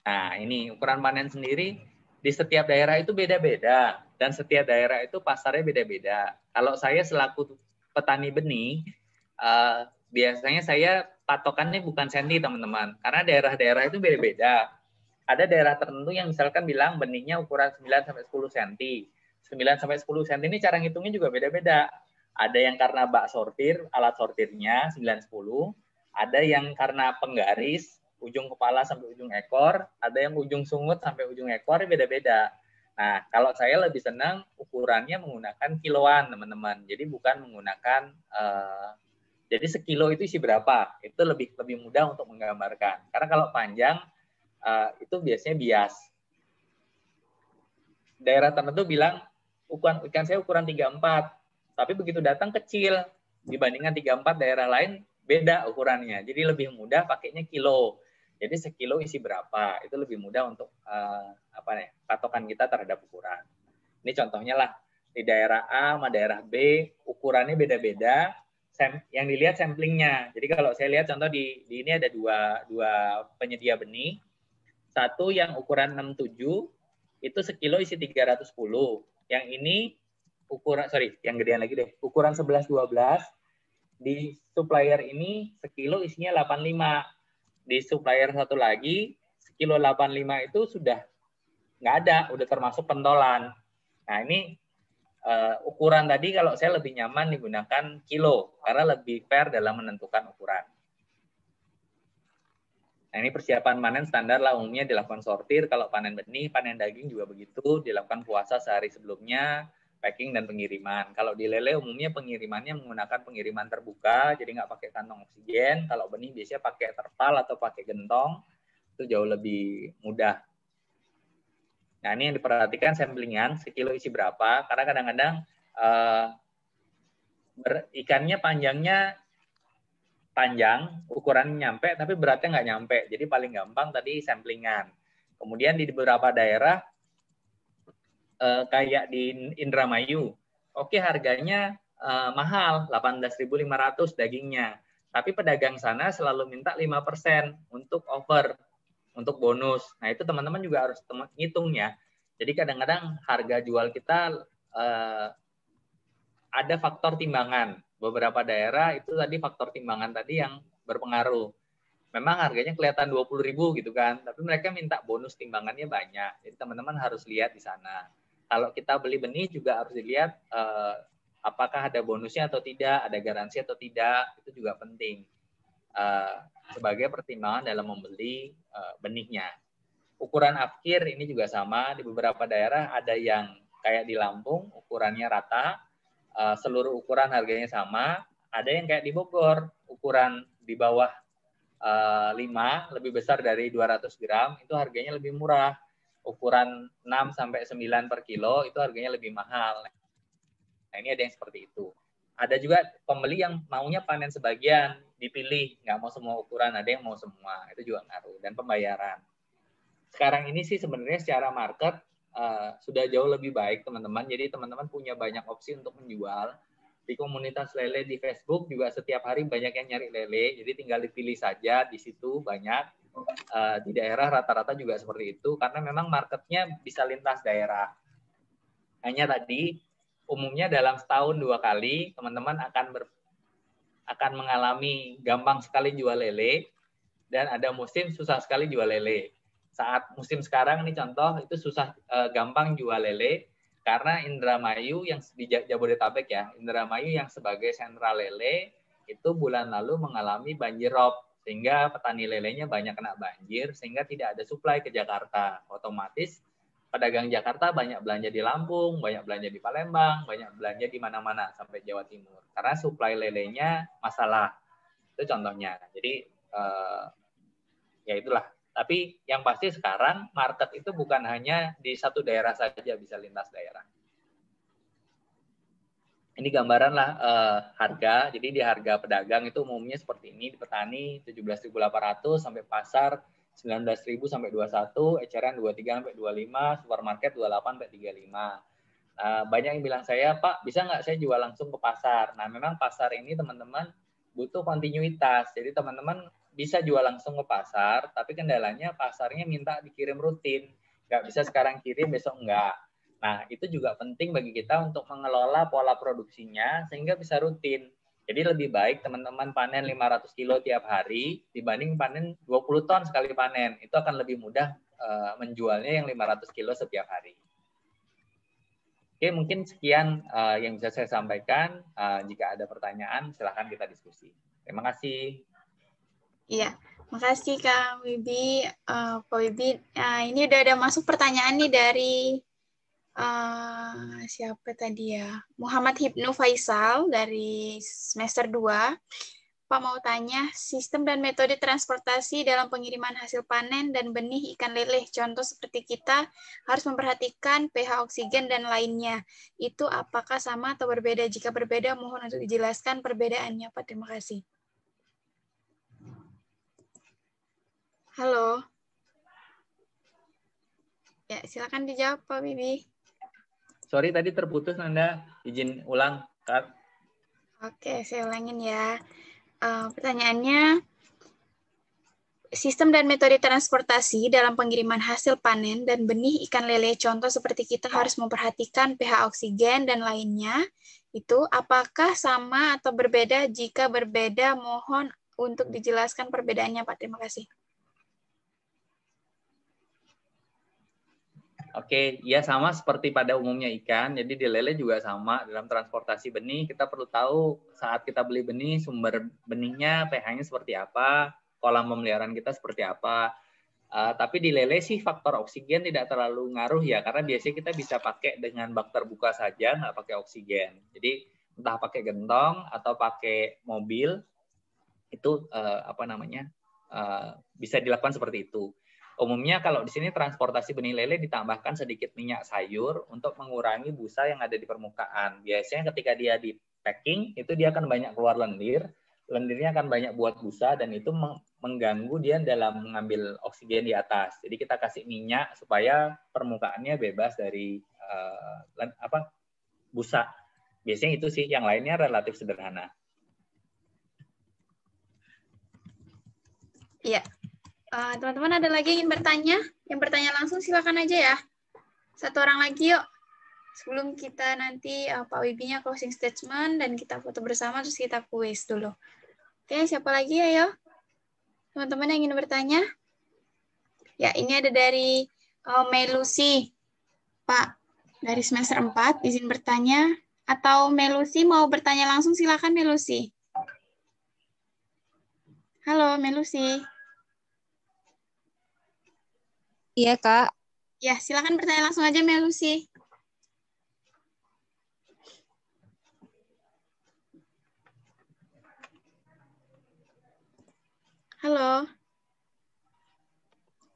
Nah ini ukuran panen sendiri di setiap daerah itu beda-beda dan setiap daerah itu pasarnya beda-beda. Kalau saya selaku petani benih, uh, biasanya saya patokannya bukan senti teman-teman, karena daerah-daerah itu beda-beda. Ada daerah tertentu yang misalkan bilang benihnya ukuran 9 sampai 10 cm. 9 sampai 10 cm ini cara ngitungnya juga beda-beda. Ada yang karena bak sortir, alat sortirnya 9 10, ada yang karena penggaris ujung kepala sampai ujung ekor, ada yang ujung sungut sampai ujung ekor beda-beda. Nah, kalau saya lebih senang ukurannya menggunakan kiloan, teman-teman. Jadi bukan menggunakan uh, jadi sekilo itu isi berapa? Itu lebih lebih mudah untuk menggambarkan. Karena kalau panjang uh, itu biasanya bias. Daerah tertentu bilang ukuran ikan saya ukuran 34, tapi begitu datang kecil dibandingkan 34 daerah lain beda ukurannya. Jadi lebih mudah pakainya kilo. Jadi sekilo isi berapa? Itu lebih mudah untuk uh, apa nih? patokan kita terhadap ukuran. Ini contohnya lah di daerah A sama daerah B ukurannya beda-beda. Yang dilihat samplingnya. Jadi kalau saya lihat contoh di, di ini ada dua dua penyedia benih. Satu yang ukuran 67 itu sekilo isi 310. Yang ini ukuran sorry, yang gedean lagi deh. Ukuran 11 12 di supplier ini sekilo isinya 85 di supplier satu lagi sekilo 85 itu sudah nggak ada, udah termasuk pentolan. Nah ini uh, ukuran tadi kalau saya lebih nyaman digunakan kilo karena lebih fair dalam menentukan ukuran. Nah ini persiapan panen standar lah umumnya dilakukan sortir. Kalau panen benih, panen daging juga begitu, dilakukan puasa sehari sebelumnya, packing dan pengiriman. Kalau di lele umumnya pengirimannya menggunakan pengiriman terbuka, jadi nggak pakai kantong oksigen. Kalau benih biasanya pakai terpal atau pakai gentong, itu jauh lebih mudah. Nah ini yang diperhatikan samplingan, sekilo isi berapa, karena kadang-kadang uh, ikannya panjangnya panjang, ukuran nyampe, tapi beratnya nggak nyampe. Jadi paling gampang tadi samplingan. Kemudian di beberapa daerah uh, kayak di Indramayu. Oke, harganya uh, mahal, 18.500 dagingnya. Tapi pedagang sana selalu minta 5% untuk over, untuk bonus. Nah, itu teman-teman juga harus ngitung ya. Jadi kadang-kadang harga jual kita uh, ada faktor timbangan. Beberapa daerah itu tadi faktor timbangan tadi yang berpengaruh. Memang harganya kelihatan 20.000 gitu kan, tapi mereka minta bonus timbangannya banyak. Jadi teman-teman harus lihat di sana kalau kita beli benih juga harus dilihat uh, apakah ada bonusnya atau tidak, ada garansi atau tidak, itu juga penting uh, sebagai pertimbangan dalam membeli uh, benihnya. Ukuran akhir ini juga sama di beberapa daerah ada yang kayak di Lampung ukurannya rata, uh, seluruh ukuran harganya sama, ada yang kayak di Bogor ukuran di bawah uh, 5 lebih besar dari 200 gram itu harganya lebih murah ukuran 6 sampai 9 per kilo itu harganya lebih mahal. Nah, ini ada yang seperti itu. Ada juga pembeli yang maunya panen sebagian, dipilih, nggak mau semua ukuran, ada yang mau semua. Itu juga ngaruh. Dan pembayaran. Sekarang ini sih sebenarnya secara market uh, sudah jauh lebih baik, teman-teman. Jadi teman-teman punya banyak opsi untuk menjual. Di komunitas lele di Facebook juga setiap hari banyak yang nyari lele, jadi tinggal dipilih saja di situ banyak uh, di daerah rata-rata juga seperti itu karena memang marketnya bisa lintas daerah. Hanya tadi umumnya dalam setahun dua kali teman-teman akan ber, akan mengalami gampang sekali jual lele dan ada musim susah sekali jual lele. Saat musim sekarang ini contoh itu susah uh, gampang jual lele Karena Indramayu yang di Jabodetabek ya, Indramayu yang sebagai sentral lele itu bulan lalu mengalami banjir rob sehingga petani lelenya banyak kena banjir sehingga tidak ada suplai ke Jakarta. Otomatis pedagang Jakarta banyak belanja di Lampung, banyak belanja di Palembang, banyak belanja di mana-mana sampai Jawa Timur. Karena suplai lelenya masalah. Itu contohnya. Jadi eh, ya itulah. Tapi yang pasti sekarang market itu bukan hanya di satu daerah saja bisa lintas daerah ini gambaran lah uh, harga. Jadi di harga pedagang itu umumnya seperti ini di petani 17.800 sampai pasar 19.000 sampai 21, eceran 23 sampai 25, supermarket 28 sampai 35. Nah, banyak yang bilang saya, Pak, bisa nggak saya jual langsung ke pasar? Nah, memang pasar ini teman-teman butuh kontinuitas. Jadi teman-teman bisa jual langsung ke pasar, tapi kendalanya pasarnya minta dikirim rutin. Nggak bisa sekarang kirim, besok enggak. Nah, itu juga penting bagi kita untuk mengelola pola produksinya sehingga bisa rutin. Jadi lebih baik teman-teman panen 500 kilo tiap hari dibanding panen 20 ton sekali panen. Itu akan lebih mudah uh, menjualnya yang 500 kilo setiap hari. Oke, mungkin sekian uh, yang bisa saya sampaikan. Uh, jika ada pertanyaan, silahkan kita diskusi. Terima kasih. Iya, makasih Kak Wibi. Uh, Pak Wibi, uh, ini udah ada masuk pertanyaan nih dari uh, siapa tadi ya? Muhammad Hibnu Faisal dari semester 2. Pak mau tanya, sistem dan metode transportasi dalam pengiriman hasil panen dan benih ikan lele, contoh seperti kita harus memperhatikan pH oksigen dan lainnya. Itu apakah sama atau berbeda? Jika berbeda, mohon untuk dijelaskan perbedaannya, Pak. Terima kasih. Halo. Ya, silakan dijawab, Pak Bibi. Sorry tadi terputus Nanda, izin ulang, Kak. Oke, saya ulangin ya. Uh, pertanyaannya, sistem dan metode transportasi dalam pengiriman hasil panen dan benih ikan lele contoh seperti kita harus memperhatikan pH oksigen dan lainnya itu apakah sama atau berbeda jika berbeda mohon untuk dijelaskan perbedaannya Pak terima kasih Oke, ya sama seperti pada umumnya ikan. Jadi di lele juga sama dalam transportasi benih. Kita perlu tahu saat kita beli benih sumber benihnya pH-nya seperti apa, kolam pemeliharaan kita seperti apa. Uh, tapi di lele sih faktor oksigen tidak terlalu ngaruh ya, karena biasanya kita bisa pakai dengan bak terbuka saja, nggak pakai oksigen. Jadi entah pakai gentong atau pakai mobil itu uh, apa namanya uh, bisa dilakukan seperti itu. Umumnya kalau di sini transportasi benih lele ditambahkan sedikit minyak sayur untuk mengurangi busa yang ada di permukaan. Biasanya ketika dia di packing itu dia akan banyak keluar lendir, lendirnya akan banyak buat busa dan itu mengganggu dia dalam mengambil oksigen di atas. Jadi kita kasih minyak supaya permukaannya bebas dari uh, apa busa. Biasanya itu sih, yang lainnya relatif sederhana. Iya, teman-teman uh, ada lagi ingin bertanya? Yang bertanya langsung silakan aja ya. Satu orang lagi yuk. Sebelum kita nanti uh, Pak Wibinya closing statement dan kita foto bersama terus kita kuis dulu. Oke, siapa lagi yuk? Teman-teman yang ingin bertanya? Ya, ini ada dari uh, Melusi. Pak, dari semester 4 izin bertanya atau Melusi mau bertanya langsung silakan Melusi. Halo Melusi. Iya, Kak. Ya, silakan bertanya langsung aja, Melusi. Halo.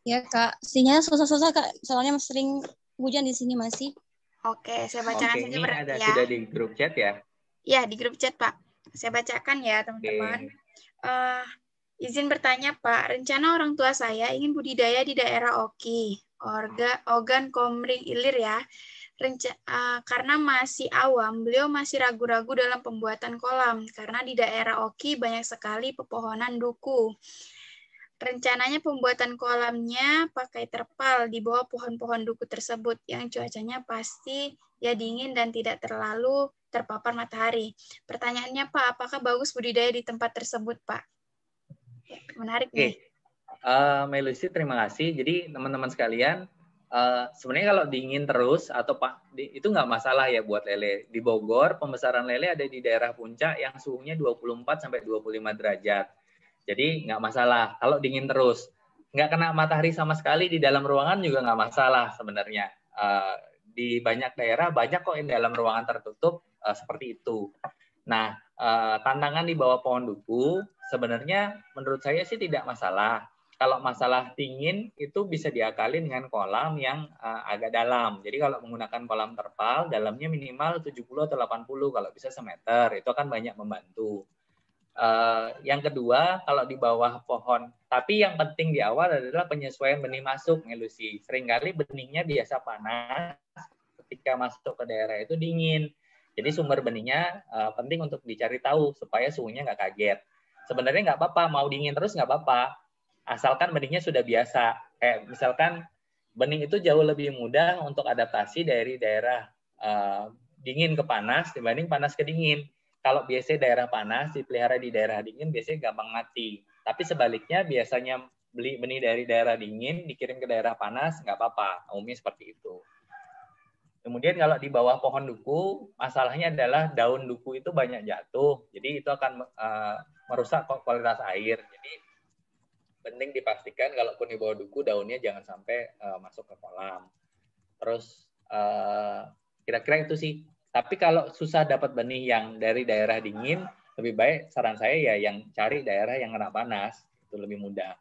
Ya, Kak. Sinyal susah-susah, Kak. Soalnya sering hujan di sini masih. Oke, saya bacakan Oke, saja ini ada ya. sudah di grup chat ya? Ya, di grup chat, Pak. Saya bacakan ya, teman-teman. Uh, Izin bertanya, Pak. Rencana orang tua saya ingin budidaya di daerah Oki, Orga, Ogan Komring Ilir ya. Renca, uh, karena masih awam, beliau masih ragu-ragu dalam pembuatan kolam karena di daerah Oki banyak sekali pepohonan duku. Rencananya pembuatan kolamnya pakai terpal di bawah pohon-pohon duku tersebut yang cuacanya pasti ya dingin dan tidak terlalu terpapar matahari. Pertanyaannya Pak, apakah bagus budidaya di tempat tersebut Pak? Menarik nih. Uh, Melusi, terima kasih. Jadi teman-teman sekalian, Uh, sebenarnya kalau dingin terus atau pak itu nggak masalah ya buat lele. Di Bogor pembesaran lele ada di daerah puncak yang suhunya 24 sampai 25 derajat. Jadi nggak masalah kalau dingin terus. Nggak kena matahari sama sekali di dalam ruangan juga nggak masalah sebenarnya. Uh, di banyak daerah banyak kok yang dalam ruangan tertutup uh, seperti itu. Nah, uh, tantangan di bawah pohon duku sebenarnya menurut saya sih tidak masalah kalau masalah dingin itu bisa diakali dengan kolam yang uh, agak dalam. Jadi kalau menggunakan kolam terpal, dalamnya minimal 70 atau 80 kalau bisa semeter. Itu akan banyak membantu. Uh, yang kedua, kalau di bawah pohon. Tapi yang penting di awal adalah penyesuaian benih masuk, Lucy. Seringkali benihnya biasa panas, ketika masuk ke daerah itu dingin. Jadi sumber benihnya uh, penting untuk dicari tahu supaya suhunya nggak kaget. Sebenarnya nggak apa-apa, mau dingin terus nggak apa-apa asalkan benihnya sudah biasa. Kayak misalkan benih itu jauh lebih mudah untuk adaptasi dari daerah uh, dingin ke panas dibanding panas ke dingin. Kalau biasanya daerah panas dipelihara di daerah dingin biasanya gampang mati. Tapi sebaliknya biasanya beli benih dari daerah dingin dikirim ke daerah panas nggak apa-apa. Umumnya seperti itu. Kemudian kalau di bawah pohon duku, masalahnya adalah daun duku itu banyak jatuh. Jadi itu akan uh, merusak kualitas air. Jadi penting dipastikan kalaupun di bawah duku daunnya jangan sampai uh, masuk ke kolam. Terus eh, kira-kira itu sih. Tapi kalau susah dapat benih yang dari daerah dingin, lebih baik saran saya ya yang cari daerah yang kena panas itu lebih mudah.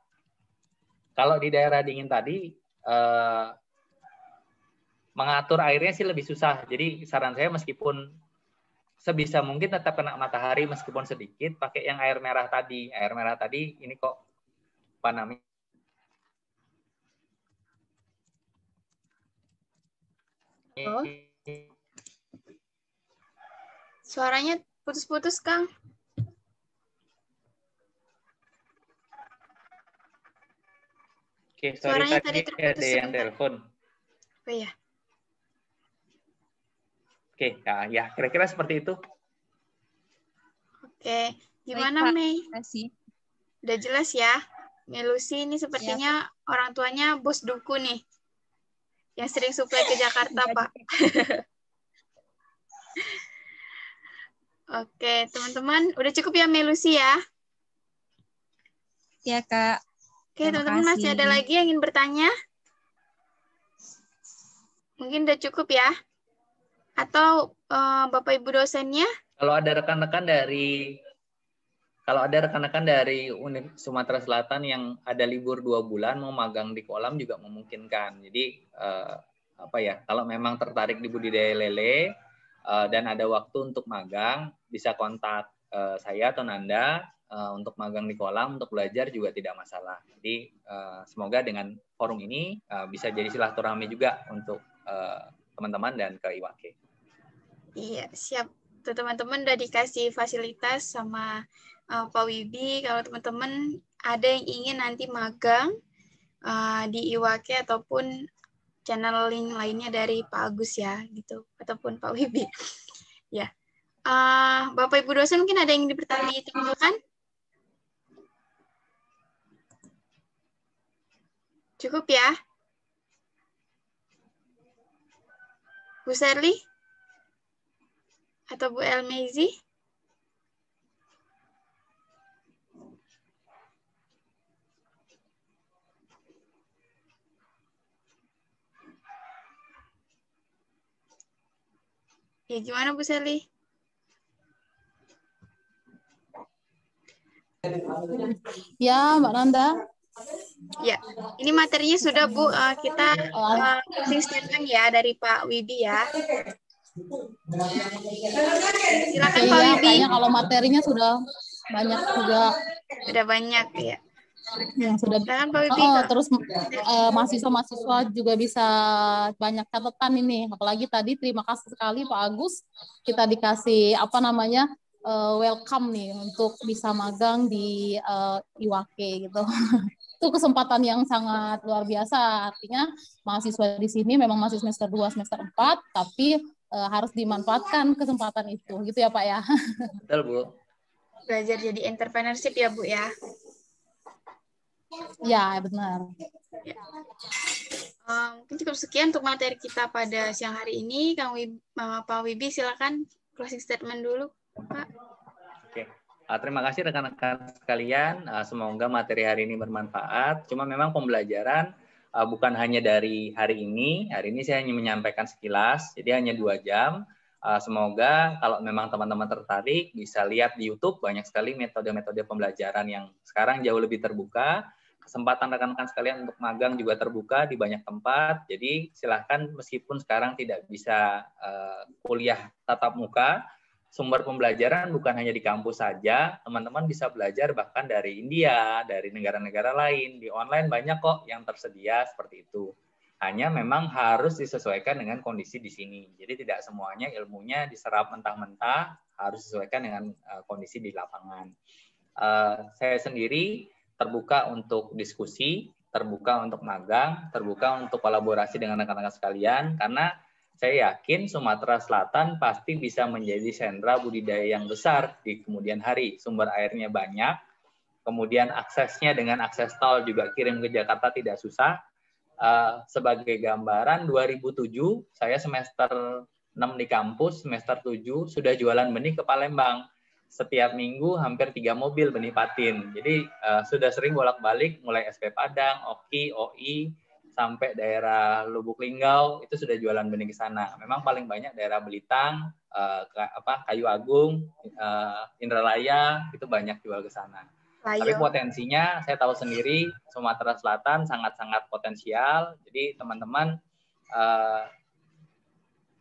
Kalau di daerah dingin tadi uh, mengatur airnya sih lebih susah. Jadi saran saya meskipun sebisa mungkin tetap kena matahari meskipun sedikit pakai yang air merah tadi. Air merah tadi ini kok apa namanya Oh. Suaranya putus-putus, Kang. Oke, sorry Suaranya tadi, tadi ada yang telepon. Oh iya. Oke, nah, ya kira-kira seperti itu. Oke, gimana Baik, Mei? Udah jelas ya? Melusi ini sepertinya ya. orang tuanya bos duku nih. Yang sering suplai ke Jakarta, iya, Pak. (laughs) Oke, teman-teman, udah cukup ya Melusi ya? Ya, Kak. Oke, teman-teman masih ada lagi yang ingin bertanya? Mungkin udah cukup ya? Atau uh, Bapak Ibu dosennya? Kalau ada rekan-rekan dari kalau ada rekan-rekan dari Unit Sumatera Selatan yang ada libur dua bulan mau magang di kolam juga memungkinkan. Jadi uh, apa ya? Kalau memang tertarik di budidaya lele uh, dan ada waktu untuk magang, bisa kontak uh, saya atau Nanda uh, untuk magang di kolam untuk belajar juga tidak masalah. Jadi uh, semoga dengan forum ini uh, bisa jadi silaturahmi juga untuk teman-teman uh, dan ke Iwake. Iya, siap. Tuh teman-teman udah dikasih fasilitas sama uh, Pak Wibi. Kalau teman-teman ada yang ingin nanti magang uh, di Iwake ataupun channel link lainnya dari Pak Agus ya gitu ataupun Pak Wibi. Ya. Uh, Bapak Ibu dosen mungkin ada yang dipertanyakan cukup ya. Bu Serli atau Bu Elmezi Ya, gimana Bu Seli? Ya, Mbak Nanda. Ya, ini materinya sudah Bu. Uh, kita uh, statement ya dari Pak Widi ya. Silakan ya, Pak Widi. Kalau materinya sudah banyak juga. Sudah banyak ya. Yang sudah. Kan Pak oh, terus uh, mahasiswa-mahasiswa juga bisa banyak catatan ini. Apalagi tadi terima kasih sekali Pak Agus. Kita dikasih apa namanya uh, welcome nih untuk bisa magang di uh, Iwake gitu. (laughs) Itu kesempatan yang sangat luar biasa. Artinya mahasiswa di sini memang masih semester 2 semester 4 tapi uh, harus dimanfaatkan kesempatan itu gitu ya Pak ya (laughs) betul Bu belajar jadi entrepreneurship ya Bu ya Ya, benar. Ya. Uh, mungkin cukup sekian untuk materi kita pada siang hari ini. Kang Wib, uh, Pak Wibi, silakan closing statement dulu, Pak. Oke, uh, terima kasih rekan-rekan sekalian. Uh, semoga materi hari ini bermanfaat. Cuma memang pembelajaran uh, bukan hanya dari hari ini. Hari ini saya hanya menyampaikan sekilas, jadi hanya dua jam. Uh, semoga kalau memang teman-teman tertarik bisa lihat di YouTube banyak sekali metode-metode pembelajaran yang sekarang jauh lebih terbuka kesempatan rekan-rekan sekalian untuk magang juga terbuka di banyak tempat. Jadi silahkan meskipun sekarang tidak bisa uh, kuliah tatap muka, sumber pembelajaran bukan hanya di kampus saja, teman-teman bisa belajar bahkan dari India, dari negara-negara lain. Di online banyak kok yang tersedia seperti itu. Hanya memang harus disesuaikan dengan kondisi di sini. Jadi tidak semuanya ilmunya diserap mentah-mentah, harus disesuaikan dengan uh, kondisi di lapangan. Uh, saya sendiri terbuka untuk diskusi, terbuka untuk magang, terbuka untuk kolaborasi dengan rekan-rekan sekalian karena saya yakin Sumatera Selatan pasti bisa menjadi sentra budidaya yang besar di kemudian hari. Sumber airnya banyak, kemudian aksesnya dengan akses tol juga kirim ke Jakarta tidak susah. Uh, sebagai gambaran 2007 saya semester 6 di kampus, semester 7 sudah jualan benih ke Palembang setiap minggu hampir tiga mobil benih patin. Jadi uh, sudah sering bolak-balik mulai SP Padang, Oki, OI, sampai daerah Lubuk Linggau itu sudah jualan benih ke sana. Memang paling banyak daerah Belitang, uh, apa Kayu Agung, uh, Indralaya itu banyak jual ke sana. Tapi potensinya saya tahu sendiri Sumatera Selatan sangat-sangat potensial. Jadi teman-teman uh,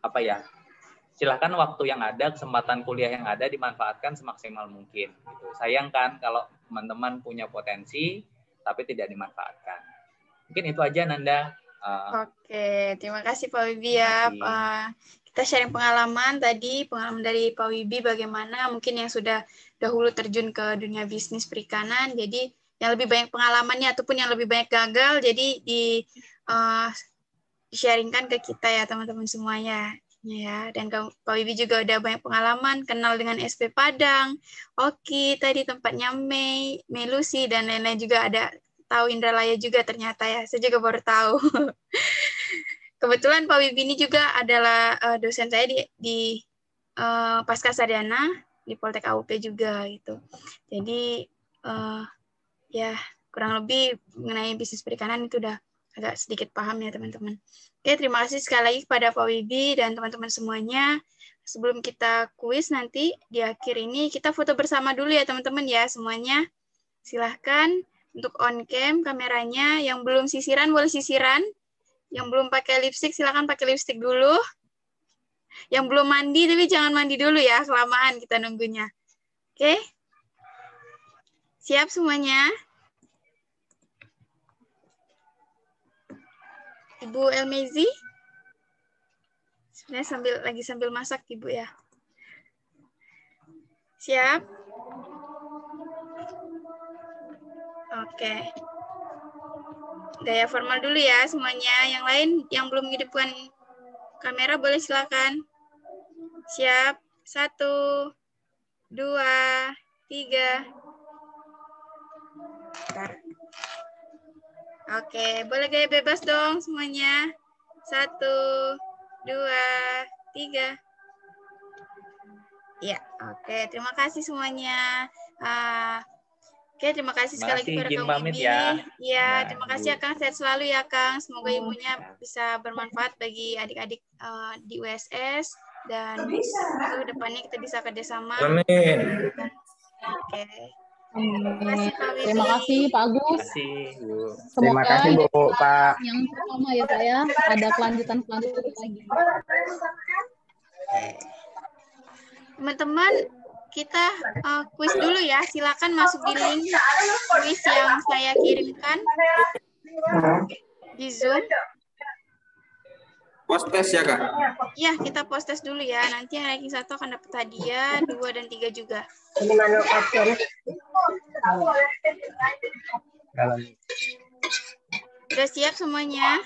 apa ya silahkan waktu yang ada, kesempatan kuliah yang ada dimanfaatkan semaksimal mungkin. Gitu. Sayang kan kalau teman-teman punya potensi tapi tidak dimanfaatkan. Mungkin itu aja Nanda. Uh, Oke, terima kasih Pak Wibi ya. Uh, kita sharing pengalaman tadi, pengalaman dari Pak Wibi bagaimana mungkin yang sudah dahulu terjun ke dunia bisnis perikanan. Jadi yang lebih banyak pengalamannya ataupun yang lebih banyak gagal, jadi di uh, sharingkan ke kita ya teman-teman semuanya. Ya, dan Pak Wibi juga udah banyak pengalaman kenal dengan SP Padang, Oki, tadi tempatnya Mei, Mei Lucy, dan lain-lain juga ada tahu Indralaya juga ternyata ya. Saya juga baru tahu. (laughs) Kebetulan Pak Wibi ini juga adalah uh, dosen saya di, di uh, Pasca di Poltek AUP juga gitu. Jadi uh, ya kurang lebih mengenai bisnis perikanan itu udah agak sedikit paham ya teman-teman. Oke, terima kasih sekali lagi kepada Pak Wibi dan teman-teman semuanya. Sebelum kita kuis nanti di akhir ini, kita foto bersama dulu ya teman-teman ya semuanya. Silahkan untuk on cam kameranya. Yang belum sisiran boleh sisiran. Yang belum pakai lipstick silahkan pakai lipstick dulu. Yang belum mandi tapi jangan mandi dulu ya, kelamaan kita nunggunya. Oke? Siap semuanya? Ibu Elmezi? Sebenarnya sambil lagi sambil masak Ibu ya. Siap? Oke. Gaya formal dulu ya semuanya. Yang lain yang belum menghidupkan kamera boleh silakan. Siap? Satu, dua, tiga. Oke, boleh gaya bebas dong semuanya. Satu, dua, tiga. Ya, oke. Terima kasih semuanya. Uh, oke, terima kasih sekali lagi kepada Kang Bibi. Ya. ya, terima kasih ya Kang. Sehat selalu ya Kang. Semoga ilmunya bisa bermanfaat bagi adik-adik uh, di USS dan itu depannya kita bisa kerjasama. Amin. Oke. Terima kasih Pak Agus. Terima kasih Bu Pak. Yang pertama ya Pak ya, ada kelanjutan kelanjutan lagi. Teman-teman, kita uh, kuis dulu ya. Silakan masuk di link kuis yang saya kirimkan di Zoom. Post test ya kak? Iya kita post test dulu ya. Nanti yang ranking satu akan dapat hadiah, dua dan tiga juga. Ini option? Sudah siap semuanya?